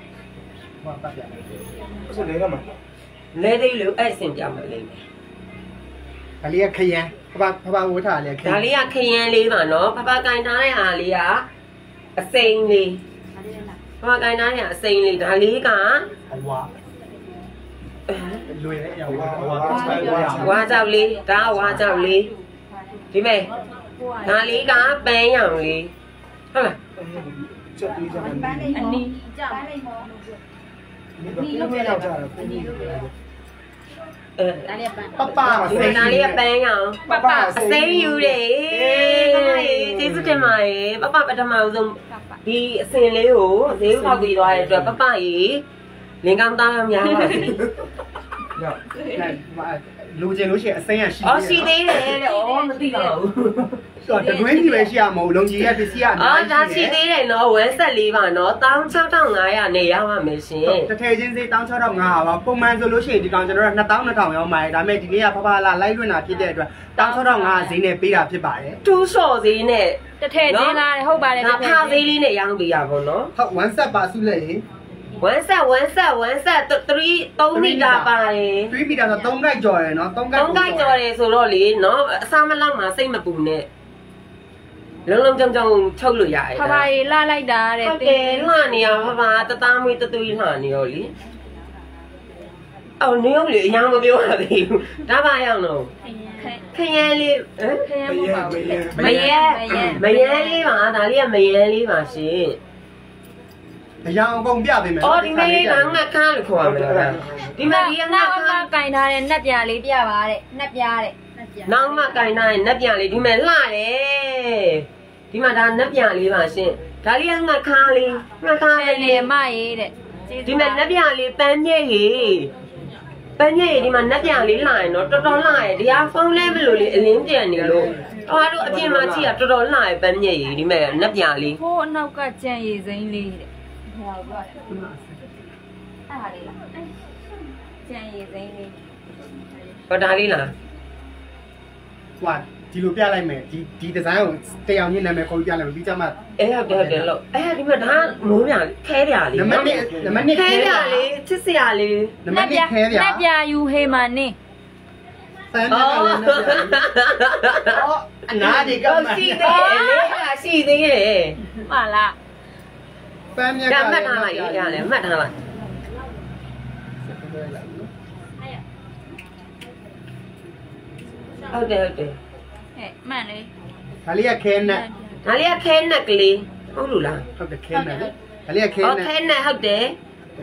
ဘာပတ်ပြဆိုလေကမှာလဲသေးလို့အဲ့အစင်ပြမယ်လေး ဒါလေးကခရမ်းဖဖဖဝတ်ထားလေခရဒါမ်းလေးကခရမ်းလေးပါနော်ဖဖကင်ထားတဲ့ဟာလေးကအစိမ့်လေးဖဖကင်ထားတဲ့အစိမ့်လေးဒါလေးကအဝါလွယ်ရဝါဝါဝါကြောက်လေးဒါဝါကြောက်လေးဒီမဲ့ဒါလေးကပန်းရောင်လေးဟုတ်လားချက်ပြီးကြတယ်အနီးကြောက်ပန်းလေးမောဒီလိုမျိုးရောက်ကြတာပုံကြီးအဲဒါလေးပ န်းပပဒီမဲ့ဒါလေးကပန်းရောင်ပပအစိမ့်ယူတယ်ကျေးဇူးတင်ပါတယ်ပပပထမဆုံးဒီအစင်လေးကိုဈေးပေါက်ပြီးသွားတဲ့အတွက်ပပကြီးလင်ကောင်းသားများပါစေရောက် လူကျင်လို့ရှိရင်အစိမ်းရရှိ။အော်ရှိသေးတယ်တဲ့။အော်မသိပါဘူးတော့တကွင်းကြီးပဲရှိရမဟုတ်လုံကြီးရဲ့ပစ္စည်းကအ။အော်ဒါများရှိကြီးသေးတယ်နော်ဝမ်းဆက်လေးပါနော်16500နဲ့ရပါမယ်ရှင်တထည်ချင်းစေး16500ပါပုံမှန်ဆိုလို့ရှိရင်ဒီကောင်ကျွန်တော်တို့2200ရောင်းပါတယ်ဒါပေမဲ့ဒီနေ့ကဖဖလာလိုက်လွင့်တာဖြစ်တဲ့အတွက်16500ဈေးနဲ့ပေးတာဖြစ်ပါတယ်။တူးလျှော်သေးနဲ့တစ်ထည့်ချင်းလားဟုတ်ပါတယ်ဒါဖားသေးလေးနဲ့ရောင်းပေးရပါတော့နော်ဟုတ် one set ပါစုလက်ရင် ဝမ်းဆက်ဝမ်းဆက်ဝမ်းဆက်3 3မီတာပါတယ်3မီတာဆို3ကိုက်ကျော်ရယ်နော်3ကိုက်3ကိုက်ကြော်တယ်ဆိုတော့လေနော်အစားမလောက်မှစိတ်မပူနဲ့လုံးလုံးကြောင်ကြောင်ထုတ်လို့ရတယ်ဖဖကြီးလှလိုက်တာတဲ့ဟုတ်တယ်လှနေရဖဖတသားမွေးတသွေးလှနေရောလေအော်နေရောလေအရင်မပြောရသေးဘူးဒါပါရောက်တော့ခရမ်းလေးဟမ်ခရမ်းမဟုတ်ပါဘူးတဲ့မယဲမယဲလေးပါဒါလေးကမယဲလေးပါရှင် အရာအကုန်ပြပေးမယ်အော်ဒီမလေးကငှက်ကားလို့ခေါ်ရမလားဒီမလေးကငှနောက်က်ကကားကင်ထားတဲ့နက်ပြလေးပြပါတဲ့နက်ပြတဲ့နောက်မှကင်ထားရင်နက်ပြန်လေးဒီမဲ့လှတယ်ဒီမှာဒါနက်ပြန်လေးပါရှင်ဒါလေးကငှက်ကားလေးငှက်ကားတယ်လေးလေမရေးတဲ့ဒီမဲ့နက်ပြန်လေးပန်းမြဲ့ရေပန်းမြဲ့ရေဒီမှာနက်ပြန်လေးလှရင်တော့တော်တော်လှရဲ့ဒီဟာဖုန်းလဲမလို့လေအလင်းပြန်နေလို့တော်တို့အပြင်မှာကြည့်ရတော်တော်လှရဲ့ပန်းမြဲ့ရေဒီမဲ့နက်ပြန်လေးဟိုးအနောက်ကကြံရည်စိမ့်လေးတဲ့ ဟိုကအဲ့ဟာလေးလားကြံရည်စိမ့်လေးဟောဒါလေးလားဟွာဒီလိုပြလိုက်မယ်ဒီဒီဒီဇိုင်းကိုတရားမြင့်နာမည်ခေါ်ပြလိုက်မယ်ပြီးကြမှာအဲဟုတ်တယ်ဟုတ်တယ်လို့အဲဒီမှာဒါမိုးပြန်ခဲပြလေးနံပါတ်1နံပါတ်1ခဲခဲပြပြလေးချစ်စရာလေးနံပါတ်1ခဲပြနက်ပြယူဟေးမနင်းစမ်းပြကလည်းနံပါတ်အော်အနာဒီကတော့မှရှိသေးတယ်လေရှိသေးတယ်ပါလား ပန်းမြတ်ကဒါမှတ်ထားလိုက်ရတယ်မှတ်ထားလိုက်ဟုတ်တယ်ဟုတ်တယ်ဟဲ့မှန်လေဒါလေးကခဲနဲ့ဒါလေးကခဲနက်ကလေးဟုတ်လို့လားဟုတ်တယ်ခဲနဲ့လေဒါလေးကခဲဟောနဲ့ခဲနက်ဟုတ်တယ်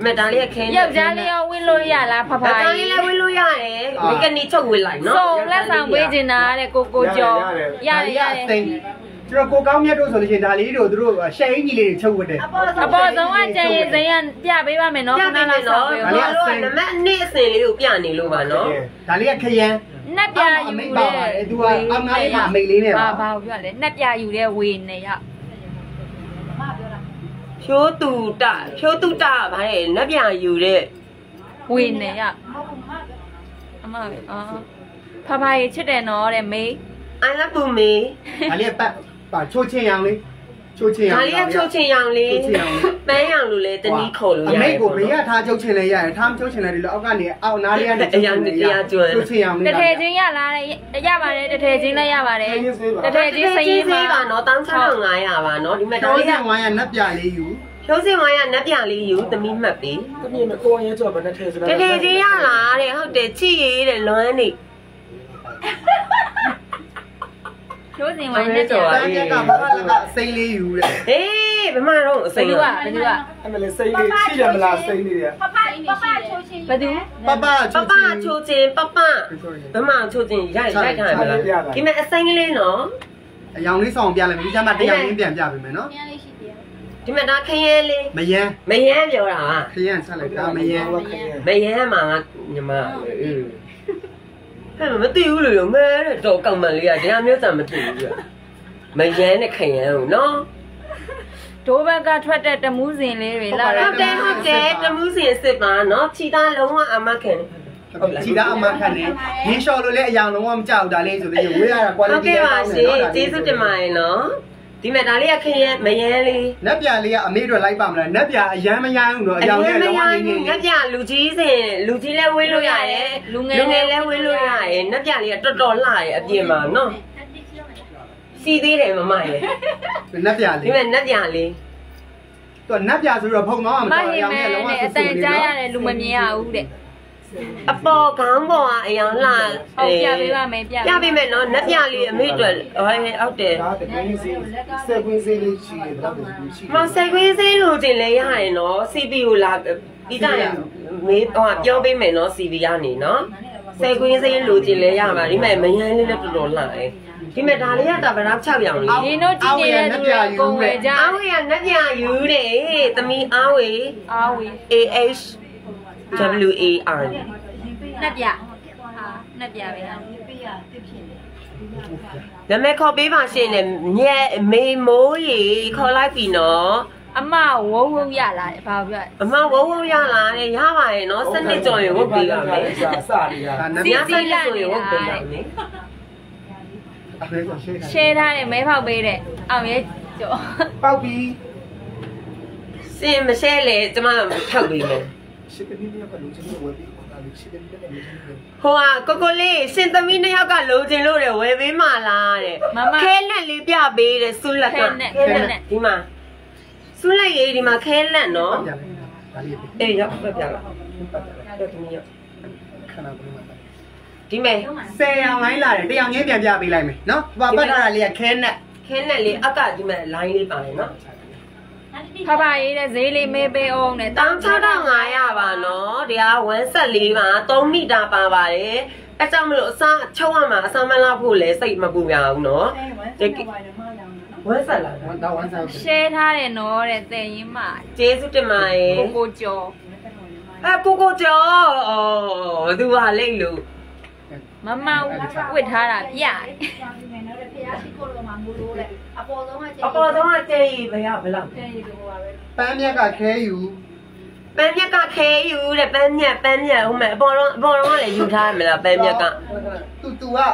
မဒါလေးကခဲနက်ယောက်ျားလေးရောဝင်းလို့ရလားဖဖဒါကြီးလေးလည်းဝေးလို့ရတယ်ဒီကနေ့ချုပ်ဝေးလိုက်နော်စုံလက်ဆောင်ပေးချင်တာတဲ့ကိုကိုကျော်ရတယ်ရတယ်သိန်း ကျွန်တော်ကိုကောင်းမြတ်တို့ဆိုလို့ရှိရင်ဒါလေးတို့တို့ရှယ်အင်ကြီးလေးတွေချုပ်ဝတ်တယ်အပေါ်ဆုံးကကြံရည်စိမ့်ကပြပေးပါမယ်နော်ပြခဏပေးမယ်လောက်ဆောနော်က်ပေးဘာပါလို့လဲနမနေ့အစဉ်လေးကိုပြနေလို့ပါနော်ဒါလေးကခရမ်းနက်ပြယူအမိတ်တဲ့ပါပါတယ်သူကအငါးလေးမှာအမိတ်လေးနဲ့ပါဘာဘာပြောလဲနက်ပြယူတဲ့ဝေနေရဖြိုးတူတဖြိုးတူတဗါတဲ့နက်ပြန်ယူတဲ့ဝေနေရအမပဲအာဖဖကြီးချစ်တယ်နော်တဲ့မေးအိုင်လပူမေဒါလေးကပတ် ပါချိုးချင်းရောင်လေးချိုးချင်းရောင်ဒါလေးကချုပ်ချင်ရောင်လေးချိုးချင်းရောင်လေးပန်းရောင်လို့လဲတနည်းခေါ်လို့အရတယ်မိတ်ကိုဘေးကထားချုပ်ချင်လဲရတယ်ထားမချုပ်ချင်လဲဒီလိုအောက်ကနေအောက်နားလေးကနေချိုးချင်းရောင်လေးတထည်ချင်းရလားတဲ့ရပါတယ်တထည်ချင်းလည်းရပါတယ်တထည်ချင်းစရင်စေးပါမှာနော်16500ပါနော်ဒီမဲ့ဒါကျောင်းလေးကစံဝိုင်းကနက်ပြလေးယူဖြိုးစင်ဝိုင်းကနက်ပြန်လေးယူသမီးမှတ်ပေးတမီးမကိုရဲကြောဘယ်နဲ့ထဲစတကယ်ချင်းရလားတဲ့ဟုတ်တယ်ချစ်ရေးတဲ့လွမ်းနေ ချိုးစင်ဝိုင်းနဲ့ကျော်တန်းမြက်ကဘာလကစိမ့်လေးယူတဲ့ဟေးဘမတော့အဘစိယ်မ်းသူကကဘယ်သူကအမလေးစိမ့်လေးရှိတယ်မလားစိမ့်လေးရပပပပချိုးချင်းဘယ်သူပပပပချိုးချင်းပပဘမချိုးချင်းရိုက်ရိုက်ထားမလားဒီမဲ့အစိမ်းကလေးနော်အယောင်လေးဆောင်ပြလိုက်မယ်ဒီကျမှတရားရင်းပြန်ပြပေးမယ်နော်နည်းလေးရှိသေးတယ်ဒီမဲ့ဒါခရဲလေးမယန်းမယမ်းပြောတာခရမ်းဆက်လိုက်တာမယန်းမယမ်းမှာညီမအေး ဟဲ့မသိဘူးလို့ရောမဲတဲ့တော့ကောက်မလေးကတရားမျိုးစံမသိဘူးပြမယမ်းနဲ့ခရမ်းကိုနော်ဒိုးဘက်ကထွက်တဲ့တမူးစင်လေးတွေလာဟုတ်တယ်ဟုတ်တယ်တမှုစီစစ်ပါနော်ခြိသားလုံးဝအမခံတယ်ဟုတ်လားခြေသားအမခံနေရင်းလျှော်လို့လည်းအယောင်လုံးဝမကြောက်ဒါလေးဆိုလို့ဝေးရတာဟုတ် quality ကဲ့ပါရှင်ကျေးဇူးတင်ပါတယ်နော် ဒီမဲ့ဒါလေးကခရဲမယမ်းလေးနက်ပြလေးကအမေတို့လိုက်ပါမလားနက်ပြအရန်မရဘူးနော်အယောင်လေးလုံးဝနေနေငက်ပြလူကြီးစင်လူကြီးလည်းဝေးလို့ရတယ်လူငယ်လည်းဝေးလို့ရတယ်ငက်ပြလေးကတော်တော်လှရဲ့အပြင်မှာနော်စီသေးတယ်မမရဲ့နက်ပြဒီလေးမဲ့ငက်ပြလေးသူနက်ပြဆိုတော့ဖုံတော့မမတော်ဟိအယောင်မဲလေးလုံးဝနဲ့ဆူအဆူတန်လေးကြားရနော်တဲ့လူမမြင်ရဘူးတဲ့ အပေါ်ခေါင်းပေါ်ကအယောင်လှဟုတ်ပြပေးပါမယ်ပြပြပေးမယ်နော်ငက်ပြလေးအမေအတွက်ဟောဟုတ်တယ်ဒါတကယ်စီစက်ကွင်းစေးလေးရှိတယ်တော့ရှိမဆိုင်ခွေးစေးလို့တင်လဲရရင်နော် CPU လာပြီးကြရမေးဟောပြောပေးမယ်နော် CV ကနေနော်ဆိုင်ခွေးစေးလို့တင်လဲရပါဒီမဲ့မယန်းလေးနဲ့တော်တော်လှတယ်ဒီမဲ့ဒါလေးကတပရား6ရောင်လေးဒီတို့ကြည့်နေတဲ့သူတွေကုန်ဝယ်ကြအားဝေကနက်ပြယူတယ်သမီးအားဝေအားဝေ AH W A R နှက်ပြဟာနှက်ပြပဲဟာနာမည်ခေါ်ပေးပါရှင်လေညက်မေမိုးရီခေါ်လိုက်ပြီနော်အမဝုံဝုံရလာတယ်ဘာပြောအမဝုံဝုံရလာတယ်ရပါရဲ့နော်စနစ်ကြော်ရင်ဝတ်ပေးပါမယ်စာစရီရဒါနက်။ပြညစနစ်ဆိုရင်ဝတ်ပေးပါမယ်အဖေကရှေ့ရှယ်ထားတယ်မဲဖောက်ပေးတဲ့အောင်ရဲ့ကျော်ပောက်ပြီးစင်မရှဲလေကျမထောက်ပေးမယ် ရှစ်တမီးတွေကလူချင်းဝယ်ပြီးခေါ်တာလေရှစ်တမီးတွေကလူချင်းဝယ်ဟိုကကိုကိုလေးရှင်သမီးနှစ်ယောက်ကလိုချင်လို့တယ်ဝယ်ပေးမှလားတဲ့ခဲလက်လေးပြပေးတယ်ဆုလက်ကဒီမှာဆုလက်ရေးဒီမှာခဲလက်နော်ပြလိုက်ဒါလေးပြအေးရောက်ပြပြလာတော့ဒီမျိုးခဏပြမှာဒီမဲ့ဆယ်ရောင်လိုင်းလာတယ်တရောင်ချင်းပြန်ပြပေးလိုက်မယ်နော်။ဘာပတ်ထားတာလေးကခဲနဲ့ခဲလက်လေးအကဒီမဲ့ line လေးပါတယ်နော် ဖဖရေးတဲ့ဈေးလေးမေးပေးအောင်နဲ့တောင်း6500ပါနော်တရားဝန်းဆက်လေးပါ3မီတာပါပါတယ်အဲကြောင့်မလို့အစားချုပ်ရမှာအစားမလောက်ဖို့လဲစိတ်မပူပြအောင်နော်ဒီဝန်းဆက်လာဝန်တော့ဝန်ဆောင်ရှယ်ထားတယ်နော်တဲ့တဲ့ရင်မကျေးဇူးတင်ပါတယ်ကိုကိုကျော်အဲကိုကိုကျော်ဩသူဟာလိတ်လို့မမဝစ်ထားတာပြတယ် ဖျားရှိခိုးလို့မှမူလို့လေအပေါ်ဆုံးကအပေါ်ဆုံးကကျေးဘယ်ရဘယ်လောက်ကျေးလို့ပါပဲပန်းမြက်ကခဲယူပန်းမြက်ကခဲယူတဲ့ပန်းမြက်ပန်းမြက်ဟိုမဲ့အပေါ်တော့အပေါ်တော့လည်းယူထားရမလားပန်းမြက်ကတူတူကအာ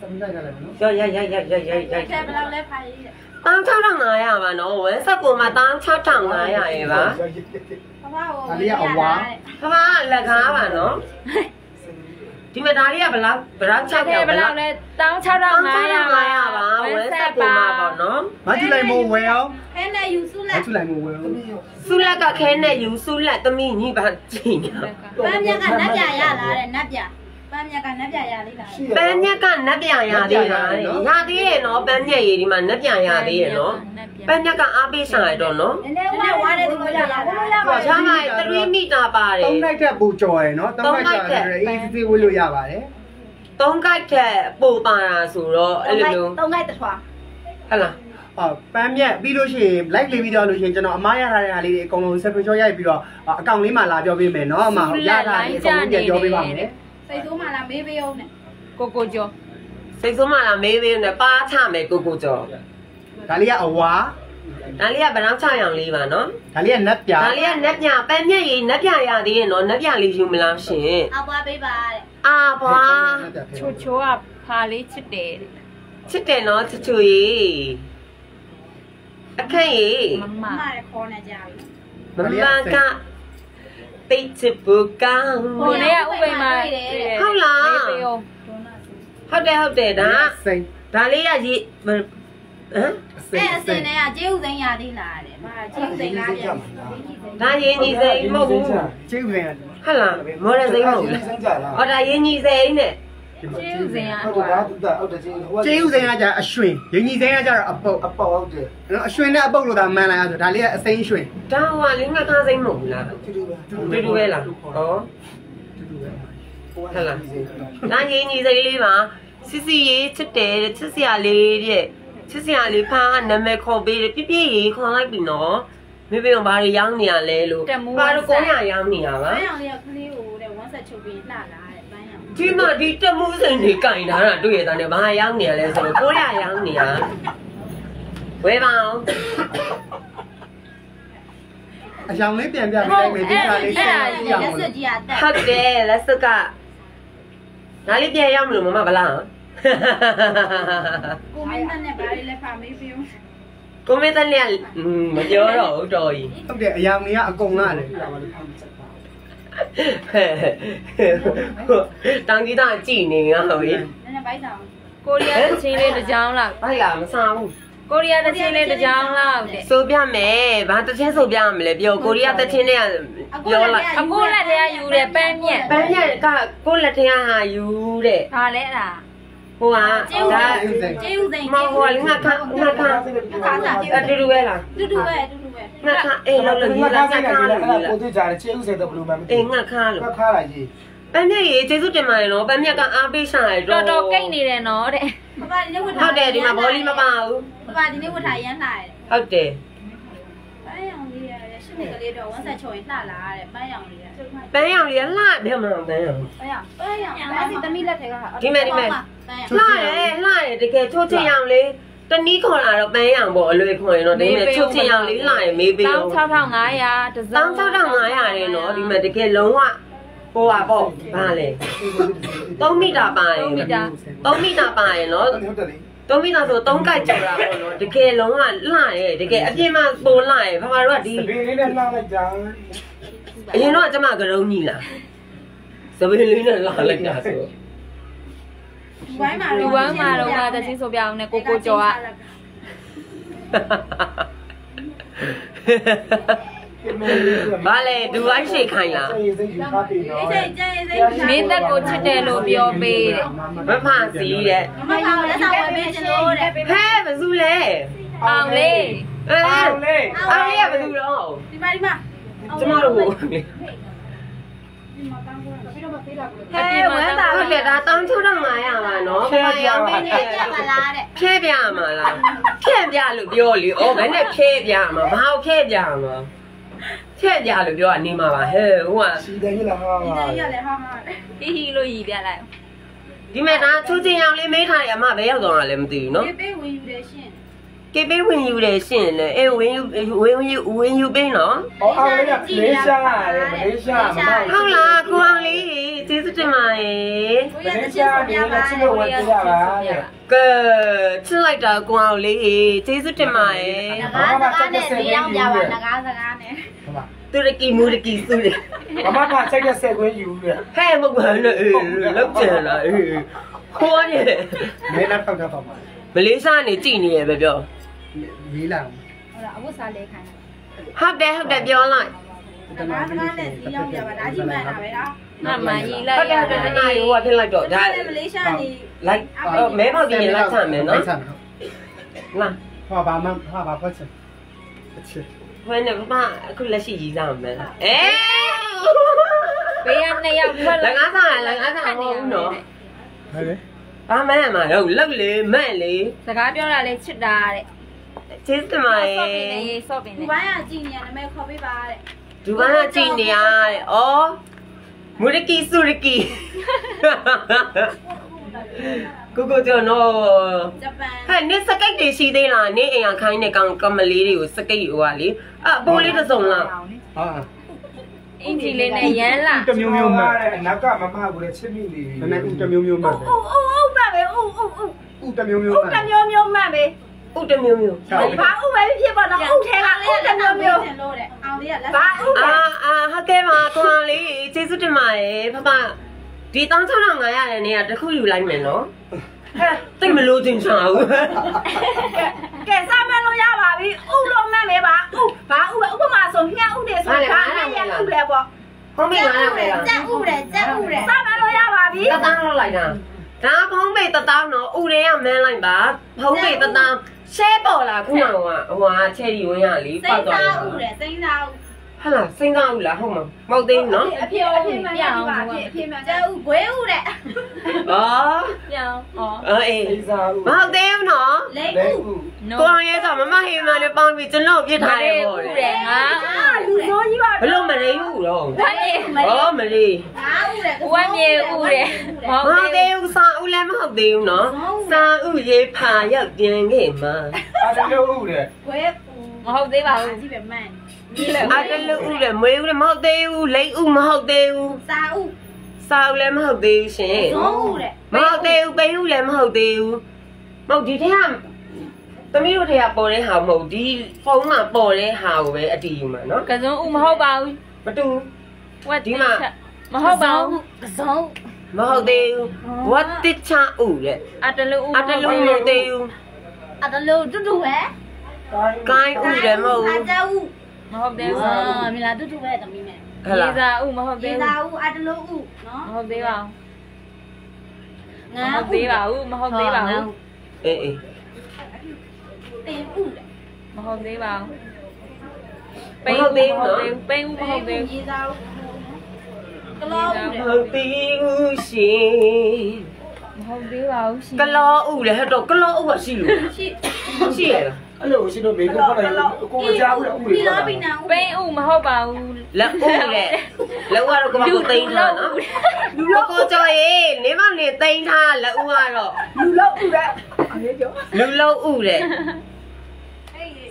စမ်းလိုက်ကြလိုက်နော်ရရရရရရရတဲ့ဘယ်လောက်လဲဖိုင်ရတောင်း6500ပါနော်ဝန်းဆက်ပေါ်မှာတောင်း6500ရေပါဖဖကိုဖဖလက်ကားပါနော် ဒီမှာဒါလေးကဘလောက်ဘလောက်ချက်6တယ်ပြောဘယ်ဘလောလောက်က်လဲတောင်း6500 6500ပါဝန်းဆက်ပေါ်မှာပေါ့နော်မကြည့်လိုက်မို့ဝယ်အောင်ခဲနဲ့ယူစုမလက်ကြည့်လိုက်မို့ဝယ်အောင်စုလက်ကခဲနဲ့ယူစုလက်သမီးညီပါကြည့်ညာပန်းမြက်ကနတ်ပြရလာတဲ့နတ်ပြ ပန်းမြက်ကနတ်ပြရလေးလားပန်းမြက်ကနတ်ပြန်ရသေးတာလေရသေးရဲ့နော်ပန်းမြက်ရည်ဒီမှာနတ်ပြန်ရသေးရဲ့နော်ပန်းမြက်ကအားပေးဆိုင်ရတော့နော်နည်းနည်းဝါဝါတဲ့သူကလာလာလို့ရပါရမိုင်3မီတာပါတယ်သုံးလိုက်တဲ့ပူကြော်ရယ်နော်သုံးလိုက်တဲ့အေးစီဝယ်လို့ရပါတယ်3ကိုက်ထက်ပိုပါတာဆိုတော့အဲ့လိုမျိုးသုံးခိုက်တထွားဟဲ့လားအော်ပန်းမြက်ပြီးလို့ရှိရင် like လေးပြီးတော့လို့ရှိရင်ကျွန်တော်အမားရထားတဲ့ဟာလေးတွေအကုန်လုံး screenshot ရိုက်ပြီးတော့အကောင့်လေးမှာလာပြောပေးမယ်နော်အမရထားတယ်အကုန်လုံးပြန်ပြောပေးပါမယ် စိတ်ဆိုးမှလာမေးပေးအောင်နဲ့ကိုကိုကျော်စိတ်ဆိုးမှလာမေးသေးတယ်ပါချမယ်ကိုကိုကျော်ဒါလေးကအဝါဒါလေးကဗနောင်း6ရောင်လေးပါနော်ဒါလေးကနက်ပြဒါလေးကနက်ပြပန်းမြက်ရည်နက်ပြရသေးရဲ့နော်နက်ပြလေးယူမလားရှင်အပွားပေးပါတဲ့အာဘွာချိုချိုကဖာလေးချစ်တယ်တဲ့ချစ်တယ်နော်ချူချူရေအခက်ရေမမမမရခေါ်နေကြပြီမမက တိတ်ချဘူကောင်းဟိုနေ့ကဥပိ္ပမာဟုတ်လားမေးပေးအောင်ဟုတ်တယ်ဟုတ်တယ်ဒါစိန်ဒါလေးကရေဟမ်အဲ့အစင်တွေကကျေးဥသိန်းရသေးလားတဲ့မကျေးဥသိန်းလားပြန်ဒါရင်းကြီးစိမ့်မဟုတ်ဘူးကျေးဇူးတင်ဟုတ်လားမော်ဒယ်စိမ့်မဟုတ်ဘူးစမ်းကြလားဟောဒါရင်းကြီးစိမ့်နဲ့ ကျေးဥစဉ်ကဟုတ်တယ်ဒါတူတာဟုတ်တယ်ချင်းဟိုကျေးဥစိန်ကကြအရွှင်ရင်းကြီးစိန်ကကြတော့အပုတ်အပေါက်ဟုတ်တယ်နော်အရွှင်နဲ့အပုတ်လို့သာမှန်လိုက်အောင်ဆိုဒါလေးကအစိမ်းရွှင်ဒါဟိုကလေးငါကားစိမ့်မဟုတ်ဘူးလားတူတူပဲတူတူပဲလားဟောတူတူပဲဟုတ်လားဒါရင်းကြီးစိမ့်လေးပါစစ်စီရေးချစ်တယ်တဲ့ချစ်စရာလေးတဲ့ချစ်စရာလေးဖားနာမည်ခေါ်ပေးတယ်ပြပြရေးခေါ်လိုက်ပြီနော်မေမေကဘာတွေရောင်းနေရလဲလို့ဘာလို့ကိုရရောင်းနေရပါပန်းရောင်လေးကကလေးကိုတဲ့ဝမ်းဆက်ချုပ်ပြီးလှလာတဲ့ပန်းရောင် ဒီမှာဒီတက်မှုစိန်တွေကင်ထားတာတွေ့ရတဲ့ဘာရောင်းနေရလဲဆိုတော့ကိုရရောင်းနေရဝဲပါအောင်အယောင်လေးပြန်ပြပေးလိုက်မယ်ဒီခါလေးဆက်ကြည့်အောင်လက်စကြီးအတက်ဟုတ်တယ်လက်စကနားလေးပြန်ရောက်မလို့မမဗလားကိုမင်းနဲ့ဘာလေးလက်ဖာမေးပေးအောင်ကိုမေတ္တနဲ့မပြောတော့ဘူးတော်ကြီးဟုတ်တယ်အယောင်လေးကအကုန်လာတယ် တောင်ကြီးသားကြည်နေငါဟောကြီးနည်းနည်းဘိုက်ဆောင်ကိုရီးယားတချင်းလေးတစ်ကြောင်းလောက်ဘာလာမစားဘူးကိုရီးယားတချင်းလေးတစ်ကြောင်းလောက်တဲ့ဆိုပြမယ်ဘာတချင်းဆိုပြမလဲပြောကိုရီးယားတချင်းတွေကပြောလိုက်အခုလက်တည်းကယူတယ်ပန်းမြက်ပန်းညက်ကကိုလက်ထင်းဟာယူတဲ့ဒါလဲအဲ့ဒါဟိုကကျေးဥဒါသိန်းကျေးဥသိန်းမဟိုကငါခငါခခါစားကျေးအတူတူပဲလားတူတူပဲတူတူပဲ ငါခအေးလောက်လို့ဒီဒီမှာလာကားစဆိုင်ကကားလည်းလို့အဲ့ဒါကိုသိကြတယ်ချေဥစေတဲ့ဘလူးမှမသိအေးငါခလို့ခါခါလိုက်ကြီးပန်းမြက်ရေကျေးဇူးတင်ပါတယ်နော်ပန်းမြက်ကအားပေးရှာရတော်တော့တော်ကိတ်နေတယ်နော်တဲ့ပပဒီနေ့ဝတ်ဟုတ်တယ်ဒီမှာဘောလီမပါဘူးပပဒီနေ့ဝတ်ထားရမ်းလာတယ်ဟုတ်တယ်ပန်းရောင်လေးရရှစ်နှစ်ကလေးတော့ဝမ်းဆက်ချုပ်ရင်လှလာတဲ့ပန်းရောင်လေးရပန်းရောင်လေးလှဘယ်မှာပန်းရောင်ပန်းရောင်ပန်းရောင်ပန်းစီတမိလက်ထဲကဒီမဲ့ဒီမဲ့လှရဲလှရဲတကယ်ချိုးချင်ရောင်လေး တနည်းခေါ်လာတော့ပန်းရောင်ပေါ့အလွယ်ခေါ်ရင်တော့ဒီမဲ့ချိုးချင်ရောင်လေးလှရဲမေးပေးတောတော့င်း6500တစ်စုံတောင်း6500ရဲနော်ဒီမဲ့တကယ်လုံးဝဟိုပါပေါ့ဗာလဲ3မီတာပါရင်3မီတာ3မီတာပါရင်နော်ဟုတ်တယ်လေသုံးမိသားဆိုသုံးကြိုက်ကြတာပေါ့နော်တကယ်လုံးကလှရဲ့တကယ်အပြင်းမပိုလှရဲ့ဖဖတို့ကဒီစပင်းလေးနဲ့လှမ်းလိုက်ကြအရင်တော့ကျမကရုံးကြီးလားစပင်းလေးနဲ့လှလိုက်တာဆို ဝိုင်းမှာလူဝမ်းမှာတော့ကတချင်းဆိုပြအောင်နဲ့ကိုကိုကျော်ကဘာလဲဒူအိုင်းရှိခိုင်းလားစိတ်စိတ်ယူထားပြီနော်အေးစိတ်ကျဲစိတ်မင်းသက်ကိုချစ်တယ်လို့ပြောပေးတဲ့မဖစီတဲ့မမကလက်ဆောင်ဝယ်ပေးချင်လို့တဲ့ဟဲဘယ်သူလဲအောင်လေးအဲအောင်လေအားလေးကဘယ်သူတော့ဒီမှာဒီမှာကျမတို့ဟို ဟဲ့ဝမ်းသာဟုတ်တယ်ဒါတောင်းချုံတော့မှာရမှာနော်ဖဖရောင်မင်းပြနဲ့ည့်ပြမလားတဲ့ဖြဲပြမှာလားဖြဲပြလို့ပြောလေဩဘယ်နဲ့ဖြဲပြမှာဘာကိုဖြဲပြမှာဖြဲပြလို့ပြောအနေမှာပါဟဲ့ဟိုကစီတယ်ကြီးလားဟာဒီတည်းရလေဟာဟာဟီဟီလို့ရည်ပြလိုက်ဒီမဲ့ဒါသူချင်းအောင်လေးမေးထားရမှာဘယ်ရောက်သွားတာလဲမသိဘူးနော်ဒီပေးဝင်ယူတယ်ရှင် ကေပေးဝင်ယူတယ်ရှင့်လေအေးဝင်ယူဝင်ယူဝင်ယူပေးနော်အော်အောင်လေးကလေးရှားရတယ်မလေးရှားမမဟုတ်လားကိုအောင်လေးကျေးဇူးတင်ပါတယ်ကိုမရတဲ့လေးချစ်ရှားဖို့နေပြပါနဲ့ချစ်လို့ဝယ်ပြရပါတဲ့ကဲချစ်လိုက်တာကိုအောင်လေးကျေးဇူးတင်ပါတယ်ငကားစကားနဲ့လေးအောင်ပြပါငကားစကားနဲ့ဟုတ်ပါတူရကီမူရကီစုတယ်မမကစိတ်ရဆက်ခွင့်ယူတယ်ဟဲ့မဟုတ်ဘူးလေလောက်ကျန်လားအေးခေါ်နေမဲနာထောက်တာပါမှာမလေးရှားနေကြည်နေရပဲပြော ရေးလာဟုတ်လားအဝတ်စားလေးခိုင်းတာဟုတ်တယ်ဟုတ်တယ်ပြောလိုက်ငကားစကားနဲ့လေးအောင်ပြပါဒါကြီးမှန်တာပဲလားငါမရီဟုလိုက်တ်တယ်ဟုတ်တယ်တနားဟိုကဖြစ်လိုက်တော့ဒါမလေးရှားနေလိုက်မဲပေါက်ပြီးရင်လိုက်ချမယ်နော်ဆန်လာဟောပါမဟောပါဖတ်ချင်အချစ်ဘယ်နဲ့မအခုလက်ရှိကြီးစားမယ်လားအဲဘေးကနှစ်ယောက်ထွက်လငါးစားလငါးစားမဟုတ်ဘူးနော်ဟဲ့လေဘာမှန်းမှာတော့လောက်လေမဲ့လေစကားပြောတာလေးချစ်တာတဲ့ ကျေးဇူးတင်ပါရဆော့ပင်ယ်နေဆော့ပင်ဒီနေဘိုင်းကကြည်နေရနမဲခေါ်ပေးပါတဲ့ဒူဘာကကြည်နေရတဲ့ဩမူရကီစုရကီကိုကိုကျော်နော်ဂျပန်ဟဲ့နစ်စကိတ်တွေရှိသေးလားနင်းအိမ်အောင်ခိုင်းတဲ့ကောင်ကမလေးတွေကိုစကိတ်ဟိုကလေအပိုးလေးတစ်စုံလားဟာအင်ဂျီလေးနဲ့ရမ်းလာတမျိုးမျိုးမှတဲ့အနောက်ကမမကိုလည်းချစ်မိနေပြီနည်းနည်းဦးတမျိုးမျိုးမှတ်တယ်အိုးအိုးအိုးမှန်ပဲအိုးအိုးအိုးဦးတမျိုးမျိုးအိုးမှတ်တမျိုးမျိုးမှန်ပဲ ဥတမျိုးမျိုးဘာဥပဲဖြစ်ပါတော့ဥထဲကဥတမျိုးမျိုးလို့တဲ့အောင်လေးကလက်ဘာဥအာအာဟုတ်ကဲ့ပါကွာလေးကျေးဇူးတင်ပါတယ်ဖဖဒီတောင်း6500ရတဲ့နေရာတစ်ခုယူလိုက်မယ်နော်ဟဲ့တိတ်မလို့တင်ချာဘူးကဲစားမလို့ရပါပြီဥလို့မှန်ပဲပါဥဘာဥပဲဥပမာဆိုမြတ်ဥတယ်ဆိုတာအဲ့ရဥလဲပေါ့ဟုတ်ပြီငါရမယ်လားကြက်ဥတယ်ကြက်ဥတယ်စားမလို့ရပါပြီတသားလောက်လိုက်တာဒါဖုံးပေတသားနော်ဥတွေကမန်းလိုက်ပါဖုံးပေတသား ရှဲပေါ်လာခုနကဟိုဟာချယ်ရီဝင်ရလीစိပတ်တ်သွားသားတယ်ဥတယ်စိတ်သားဥ ဟာလားစိမ့်သားဥလားဟုတ်မမဟုတ်သေးဘူးနော်အဖေအဖေမှန်ပါအဖေအဖေမှန်ကြက်ဥဘွဲဥတဲ့ဩပြောင်းဟောအေးလေးစားဦးမဟုတ်သေးဘူးနော်လိမ့်လဲဥဦးကိုအောင်ရဲကမမဟေးမနဲ့ပေါင်းပြီးကျွန်တော်ပြစ်ထားတယ်ပေါ့လေတဲ့ငါအာလူဆိုးကြီးပါဘလို့မရိဘူးတော့ဘာနေဩမရိငါဥတယ်ဝမ်းမြေဥတဲ့မမဟုဟုတ်တ်သေးသေးဘူးစာဦးလည်းမဟုတ်သေးဘူးနော်စာဦးရေးဖာရောက်ပြန်ခဲ့မှာအားလုံးဦးတယ်ဘွဲမဟုတ်သေးပါဘာဘူးကြီးပဲမှန် အတလူဦးလည်းမွေးဦးလည်းမဟုတ်သေးဘူးလိတ်ဦးမဟုတ်သေးဘူးစာဥစာဦးလည်းမဟုတ်သေးဘူးရှင်ဇုံးဥတဲ့မဟုတ်သေးဘူးပိန်းဦးလည်းမဟုတ်သေးဘူးမဟုတ်ဒီထက်ကသမီးတို့ထက်ကပေါ်တဲ့ဟာမဟုတ်ဒီဖုန်းမှာပေါ်တဲ့ဟာကိုပဲအတီးယူမှာနော်ကစုံဥမဟုတ်ပါဘူးမတူဝတ်ဒီမှာမဟုတ်ပါဘူးဇုံးမဟုတ်သေးဘူးဝတ်တချဦးတဲ့အတလူဥအတလူမဟုတ်သေးဘူးအတလို့တူတူပဲကိုင်းဦးလည်းမဟုတ်အဘူးကျဥမ ဟုတ်သေးဘူးအာမလားတူတူပဲတမီးနဲ့ဟဲ့လားရေးစာဥမဟုတ်ဒေသေးသာဘူးဥအတလို့ဥနော်မဟုတ်သေးပါဘူးမငါဟုတ်သေးပါဘူးမဟုတ်သေးပါဘူးအေးအေးတင်ဥတဲ့မဟုတ်သေးပါဘူးမဟုတ်သေးဘူးနော်ပိန်းဥမဟုတ်သေးဘူးဒေသာဥကလောဥတဲ့မဟုတ်သေးဘူးရှင်မဟုတ်သေးပါဘူးရှင်ကလောဦးလည်းဟဲ့တော့ကလောဦးကရှိလို့ရှိရှိရလား အဲ့လိုရှင်တို့ဘေးကခေါ်လိုက်ကိုမကြောက်ဘူးဦးပြီးလေတော့ပြီးနာဥပိန်းဥမဟုတ်ပါဘူးလက်ဦးတဲ့လက်ဦးကတော့ကမကိုသိမ်းထားနော်လူလို့ကိုကြော်ရေနေမနေသိမ်းထားလက်ဦးကတော့လူလို့ဥတဲ့အေးကြောလူလို့ဦးတဲ့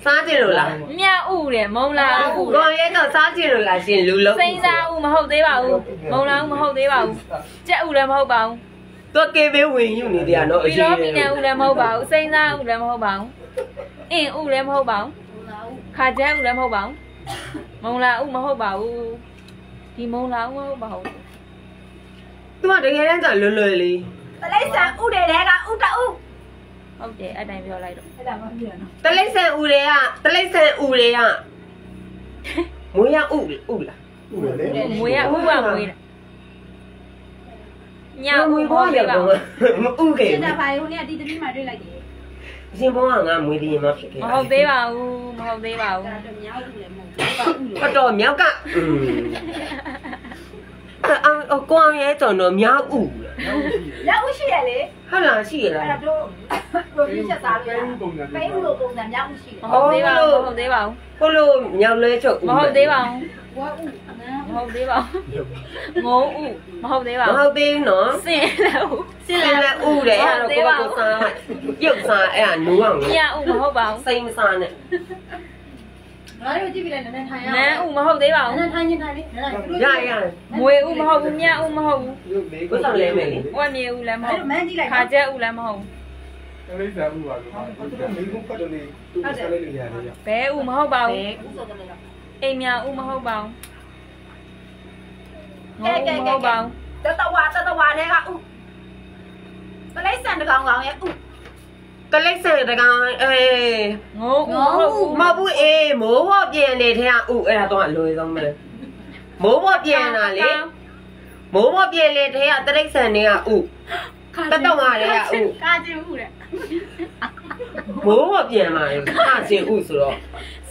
စားကြည့်လို့လားမြတ်ဥတယ်မုံလာဥကိုရဲတော့စားကြည့်လို့လားရှင်လူလို့စိမ့်စားဥမဟုတ်သေးပါဘူးမုံလာဥမဟုတ်သေးပါဘူးကြက်ဥလည်းမဟုတ်ပါဘူးသူကေဘေးဝင်ယူနေတယ်နော်အပြီးကြီးတော့မိနန်ဦးလည်းမဟုတ်ပါဘူးစိမ့်သားဦးလည်းမဟုတ်ပါဘူး အင်ဥလည်းမဟုတ်ပါဘူးခါကျန်းဥလည်းမဟုတ်ပါဘူးမုံလာဥမဟုတ်ပါဘူးဒီမုံလာဥမဟုတ်ပါဘူးသူမတကယ်တမ်းကလွယ်လွယ်လေးတလိဆန်ဥတယ်တဲ့ကဥတဥဟုတ်တယ်အဲ့တိုင်းပြောလိုက်တော့အဲ့ဒါမှပြန်တော့တလိဆန်ဥတွေကတလိဆန်ဥတွေကမွေးရဥဥလားဥတယ်လေမွေးရဥကမွေးလားညာမွေးဘောရတော့မဥခဲ့ဘူး။ဒါပါရုံနဲ့ဒီတတိမှတွေ့လိုက်တယ် အရှင်ဘောကငါမွေးတယ်မဖြစ်ခဲ့မဟုတ်သေးပါဘူးမဟုတ်သေးပါဘူးတော့မြောက်ဥလည်းမဟုတ်ဘူးပါဥလို့အတော်မြောက်ကอืมအကွန်ရဲကျွန်တော်မြောက်ဦးမြောက်ဥရှိရလေဟုတ်လားရှိရလားအဲ့ဒါတို့ပရိုဖီချက်စားလို့ရပိန်းဥလိုပုံစံမြောက်ဥရှိတယ်မဟုတ်သေးပါဘူးမဟုတ်သေးပါဘူးကိုလိုမြောက်လဲချုပ်ဦးမဟုတ်သေးပါဘူး ဝါဥအနမ်းမဟုတ်သေးပါဘူးငုံဦးမဟုတ်သေးပါမဘူးဟုတ်သေးနော်စင်လည်းဦးစင်လဲဦးတယ်အဲ့တော့ကိုကကိုစားပြုတ်စားအဲ့ဒါနူးအောင်ညဦးမဟုတ်ပါဘူးစိမ့်မစားနဲ့ငါတို့ကြည့်ပြီးလိုက်နည်းနည်းထိုင်ရနန်းဦးမဟုတ်သေးပါနဘူးည်းနည်းထိုင်ချင်းထိုင်လေးနည်းနည်းရရမွေဦးမဟုတ်ဘူးညဦးမဟုတ်ဘူးကိုစားလဲမယ်လေဝက်မြေဦးလည်းမအဲ့ဟုတ်လိုမန်းကြည့်လိုက်ခါကျက်ဦးလည်းမဟုတ်တလေးစားဦးပါလို့ဟုတ်တယ်မိကုန်းပတ်တယ်လေသူစားလိုက်နေရတယ်ဗျဘဲဦးမဟုတ်ပါဘူးဥဆိုတယ်လေ အိမ်မြဦးမဟုတ်ပါဘူးငုံဦးမဟုတ်ပါဘူးတတဝါတတဝါတဲ့ကဥပလိษံတကောင်ကောင်ရဲ့ဥကလိမ့်ဆန်တကောင်အေးငုံဦးမဟုတ်ဘူးမဟုတ်ဘူးအေးမိုးဘော့ပြန်နေထဲကဥအဲ့ဒါတော့အလွယ်ဆုံးပဲမိုးဘော့ပြန်တာလေမိုးဘော့ပြန်လေထဲကတရိတ်ဆန်တွေကဥတတော့ဟာတွေကဥကာကျင်ဥတဲ့မိုးဘော့ပြန်လာတယ်ခါစင်ဥဆိုတော့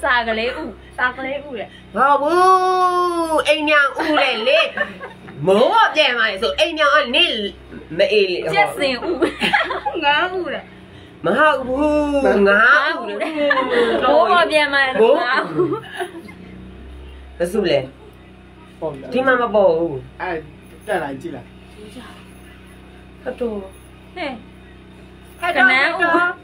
စာကလေးဦး စာကလေးဥတဲ့မဟုတ်ဘူးအိမ်ညာဥလေလေမိုးဘော့ပြန်လာဆိုအိမ်ညာကနေမအေးလေကျက်စင်ဦးငါဦးတဲ့မဟုတ်ဘူးငါဥလေဘိုးမပြန်မှငါဦးဘယ်စုလဲပေါ့လားဒီမှာမပေါ်ဘူးအဲ့တက်လိုက်ကြည့်လိုက်ဟတ်တော့ဟဲ့ဟဲ့တော့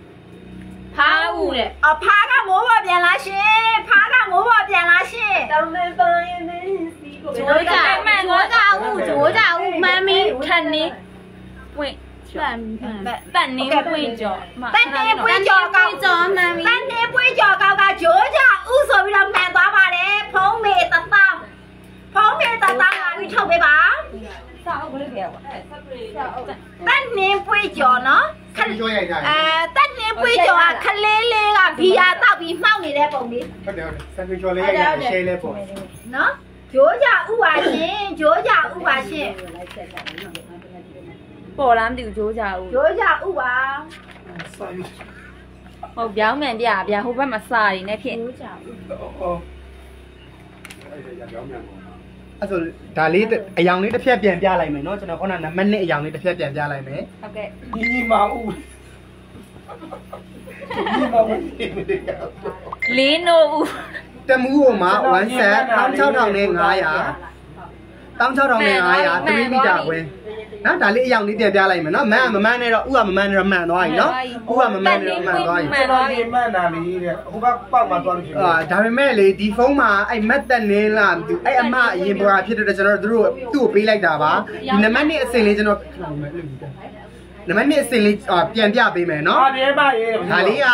ဖားဥတဲ့အဖားကမိုးပေါ်ပြန်လာရှင်ဖားကမိုးပေါ်ပြန်လာရှင်တောင်းတဲ့ပိုင်းနေစီကိုဂျိုးကြမှန်ဂျိုးကြဥဂျိုးကြဥမမ်းမီထန်နေပွင့်ချမ်းတန်နေပွင့်ကြော်တန်နေပွေးကြော်ကောက်ကြော်မှန်ပြီတန်နေပွေးကြော်ကောက်ကဂျိုးကြဥဆိုပြီးတော့မှန်သွားပါတယ်ဖုံးမေတတောင်းဖုံးမေတတောင်းလာပြီးထုတ်ပေးပါ စာအုပ်ကလေးပြောပါတန်နေပွေးကြော်နော်ခက်ကြောရိုက်ကြတယ်အဲတက်နေပွေးကြော်ကခလေးလေးကဘီယာတောက်ပြီးမှောက်နေတဲ့ပုံလေးဟုတ်တယ်ဟုတ်တယ်ဆန်ဖီချော်လေးရိုက်ကြတယ်ရှယ်လေးပေါ့နော်ဂျိုးကြဥပါရှင်ဂျိုးကြဥပါရှင်ပေါ်လားမသိဘူးကြိုးကြဦးဂျိုးကြဥပါစာယူဟုတ်ပြောင်းမြန်ပြဗျာဟိုဘက်မှာစာရီနဲ့ဖြစ်ဟောအဲ့ဒါကြောင်မြန်ပါ အဲ့ဆိုဒါလေးအယောင်လေးတစ်ဖြက်ပြန်ပြလိုက်မယ်နော်ကျွန်တော်ခုနနံပါတ်နဲ့အယောင်လေးတစ်ဖြက်ပြန်ပြလိုက်မယ်ဟုတ်ကဲ့ညီညီမဦးညီမဦးလင်းနိုဦးတမူးဟိုမှာ1 set 16500နဲ့900 16500နဲ့900 3မီတာခွဲ နော်ဒါလေးအယောင်လေးပြန်ပြလိုက်မယ်နော်မန်းကမမန်းနဲ့တော့ဥကမမန်းနဲ့တော့မှန်သွားပြီနော်ဥကမမန်းနဲ့တော့မှန်သွားပြီမှန်သွားပြီမှန်တာလေးတဲ့ဟိုကပောက်မှာသွားလို့ရှိတယ်အာဒါပေမဲ့လေဒီဖုန်းမှာအဲ့မတ်တက်နေလားမသိဘူးအဲ့အမအရင်ပေါ်တာဖြစ်တဲ့ကျွန်တော်တို့သူ့ကိုပေးလိုက်တာပါဒီနံပါတ်1အစင်လေးကျွန်တော်နံပါတ်1အစင်လေးပြန်ပြပေးမယ်နော်ဟာပြဲမရေးဒါလေးက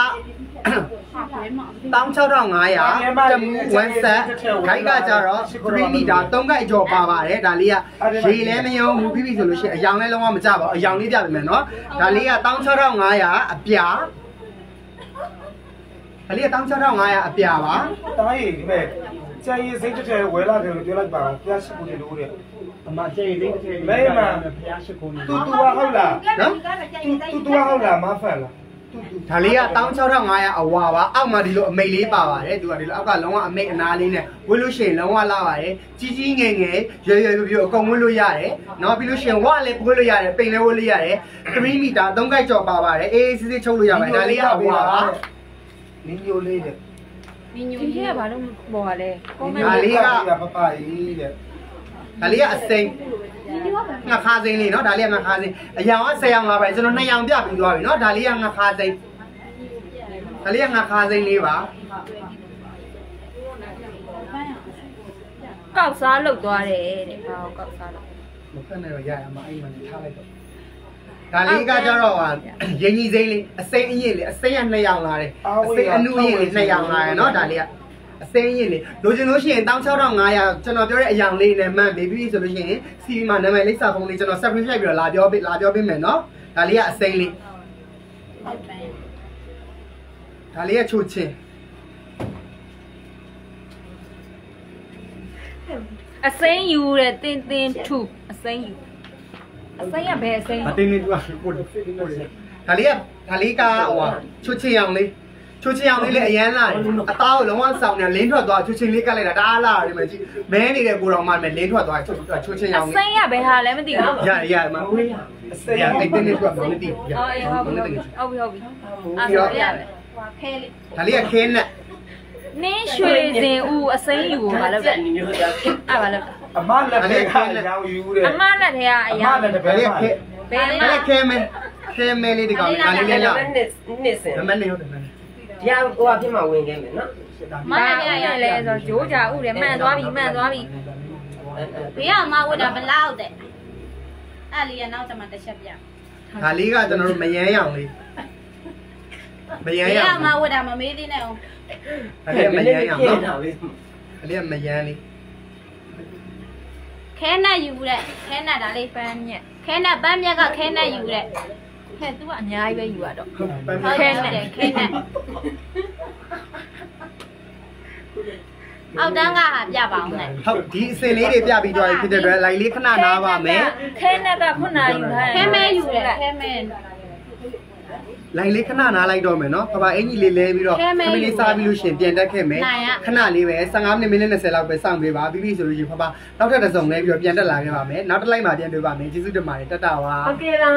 16500တမူ1 set ဂိုက်ကကြတော့3မီတာ3ဂိုက်ကျော်ပါပါတယ်ဒါလေးကရေလည်းမယုံဘူးပြီးပြီဆိုလို့ရှိရင်အယောင်လည်းလုံးဝမကြပါဘူးအယောင်လေးပြပေးမယ်နော်ဒါလေးက16500အပြာဒါလေးက16500အပြာပါတားရည်ဒီမဲ့ကျန်ရည်စိတ်တစ်ထည်ဝဲလာတယ်လို့ပြောလိုက်ပါအောင်ဖျားရှိဖို့တယ်လို့တဲ့အမကျေလေးတစ်ထည့်မဲမဖျားရှိခိုးနေတူတူကဟုတ်လားတူတူကဟုတ်လားမဖန်လား ဒါလေးက16500အဝါပါအောက်မှာဒီလိုအမိတ်လေးပါပါတယ်သူကဒီလိုအောက်ကလုံးဝအမိတ်အနာလေးနဲ့ဝှလို့ရှိရင်လုံးဝလာပါတယ်ကြီးကြီးငယ်ငယ်ရွယ်ရွယ်ပြပြအကုန်ဝှလို့ရတယ်နော်ပြီးလို့ရှိရင်ဝါလည်းဝှလို့ရတယ်ပိန်လည်းဝှလို့ရတယ်3မီတာ3ကိုက်ကျော်ပါပါတယ်အေးစစ်စစ်ချုပ်လို့ရပါတယ်ဒါလေးကအဝါပါနင်းညိုလေးတဲ့မင်းညူကြီးကဘာလို့ပေါ်ရလဲကွန်မန့်ဒါလေးကပပကြီးတဲ့ဒါလေးကအစိမ်း ငါခါစိမ်းလေးနော်ဒါလေးကငါခါစိမ်းအယောင်က10ရောင်လာပါတယ်ကျွန်တော်2ရောင်ပြပြီးသွားပြီနော်ဒါလေးကငါခါစိမ်းဒါလေးကငါခါစိမ်းလေးပါ ကောက်စားလုတ်သွားတယ်တဲ့ဘာကိုကောက်စားလို့ မဖက်နဲ့တော့ရရမှာအိမ်မှာနေထားလိုက်တော့ ဒါလေးကကြတော့ဟာရင်ကြီးစိမ့်လေးအစိမ့်အရင်လေးအစိမ့်ရနှစ်ယောင်လာတယ်အစိမ့်အနုရင်လေးနှစ်ယောင်လာတယ်เนาะဒါလေးက အစိမ်းရည်လေးလိုချင်လို့ရှိရင်16500ကျွန်တော်ပြောတဲ့အရာလေးနဲ့မှန်ပြီးပြီဆိုလို့ရှိရင် CV မှာနာမည်လိပ်စာဖုန်းလေးကျွန်တော် subscribe လိုက်ပြီးတော့လာပြောလာပြောပေးမယ်နော်ဒါလေးကအစိမ်းလေးဒါလေးကချိုချင်းအစိမ်းယူတဲ့တင်းတင်းထုအစိမ်းယူအစိမ်းကဘယ်အစိမ်းမတင်းတင်းထုကကိုကိုဒါလေးကဒါလေးကဟိုချွတ်ချင်အောင်လေး ချိုချင်းအောင်လေးလည်းအရန်လာတယ်အသားကိုလုံးဝစောင်းနေလင်းထွက်သွားချိုချင်းလေးကတ်လိုက်တာတအားလာတယ်မကြည့်မဲနေတဲ့ကိုတော်မှလင်းထွက်သွားချိုချိုချင်းအောင်အလေးစိမ်းကဘယ်ဟာလဲမသိဘူးရရမဟုတ်အစိမ်းရအဲ့တင်းနေတော့မသိရအော်အေးဟုတ်ပြီဟုတ်ပြီဟုတ်ပြီဟုတ်ပြီအဲ့ဒါရပဲဟွာခဲလေးဒါလေးကခင်းနဲ့နင်းရွှေစင်ဦးအစိမ်းယူကိုမလုပ်တဲ့အဲ့ပါလို့အမလက်ထဲကရောင်ယူတယ်အမလက်ထဲကအအမရာလက်ထဲဒါလေးကခဲဘယ်ဒါမှာလေးခဲမဲခဲမဲလေးဒီကောင်ဒါလေးလည်းရနှစ်နှစ်စင်မမနေဟုတ်တယ်မနေ ဒီဟာဟိုအဖြစ်မှာဝင်ခဲ့မယ်နော်မလက်ထဲရလဲဆိုဂျိုးကြဥတယ်မှန်သွားပြီမှန်သွားပြီဘေးကမဝတ်တာဘလောက်တဲ့အဲ့လေးကနောက်ကျမှတစ်ချက်ပြဒါလေးကကျွန်တော်တို့မယန်းရောင်လေးမယန်းဘေးရောကင်မဝတ်တာမမေးသေးနဲ့အောင်ဒါလေးကမယန်းရောင်နော်ဒါလေးကမယန်းလေးခဲနဲ့ယူတဲ့ခဲနဲ့ဒါလေးပန်းညက်ခဲနဲ့ပန်းမြက်ကခဲနဲ့ယူတဲ့ ဟဲ့ तू ကအများကြီးပဲယူရတော့ခဲနဲ့ခဲနဲ့အောက်တန်းကဟာပြပါအောင်နဲ့ဟုတ်ဒီအစင်လေးတွေပြပြီးတော့ဖြစ်တဲ့အတွက်လိုက်လေးခဏနားပါမယ်ခဲနဲ့ကခုနယူထားခဲမဲယူတဲ့ခဲမဲလိုက်လေးခဏနားလိုက်တော့မယ်နော်။ဘာဘာအင်ကြီးလေးလဲပြီးတော့ခဲမဲလေးစားပြီးလို့ရှရင်ပြန်တက်ခဲ့မယ်နိုင်ရခဏလေးပဲ15မိနစ်မိနစ်20လောက်ပဲစောင့်ပေးပါပြီးပြီဆိုလို့ရှရင်ဘာဘာနောက်ထပ်တစ်စုံလဲပြီးတော့ပြန်တက်လာခဲ့ပါမယ်။နောက်တစ်လိုက်မှပြန်တွေ့ပါမယ်။ကျေးဇူးတင်ပါတယ်တတ်တာပါ။ဟုတ်ကဲ့လား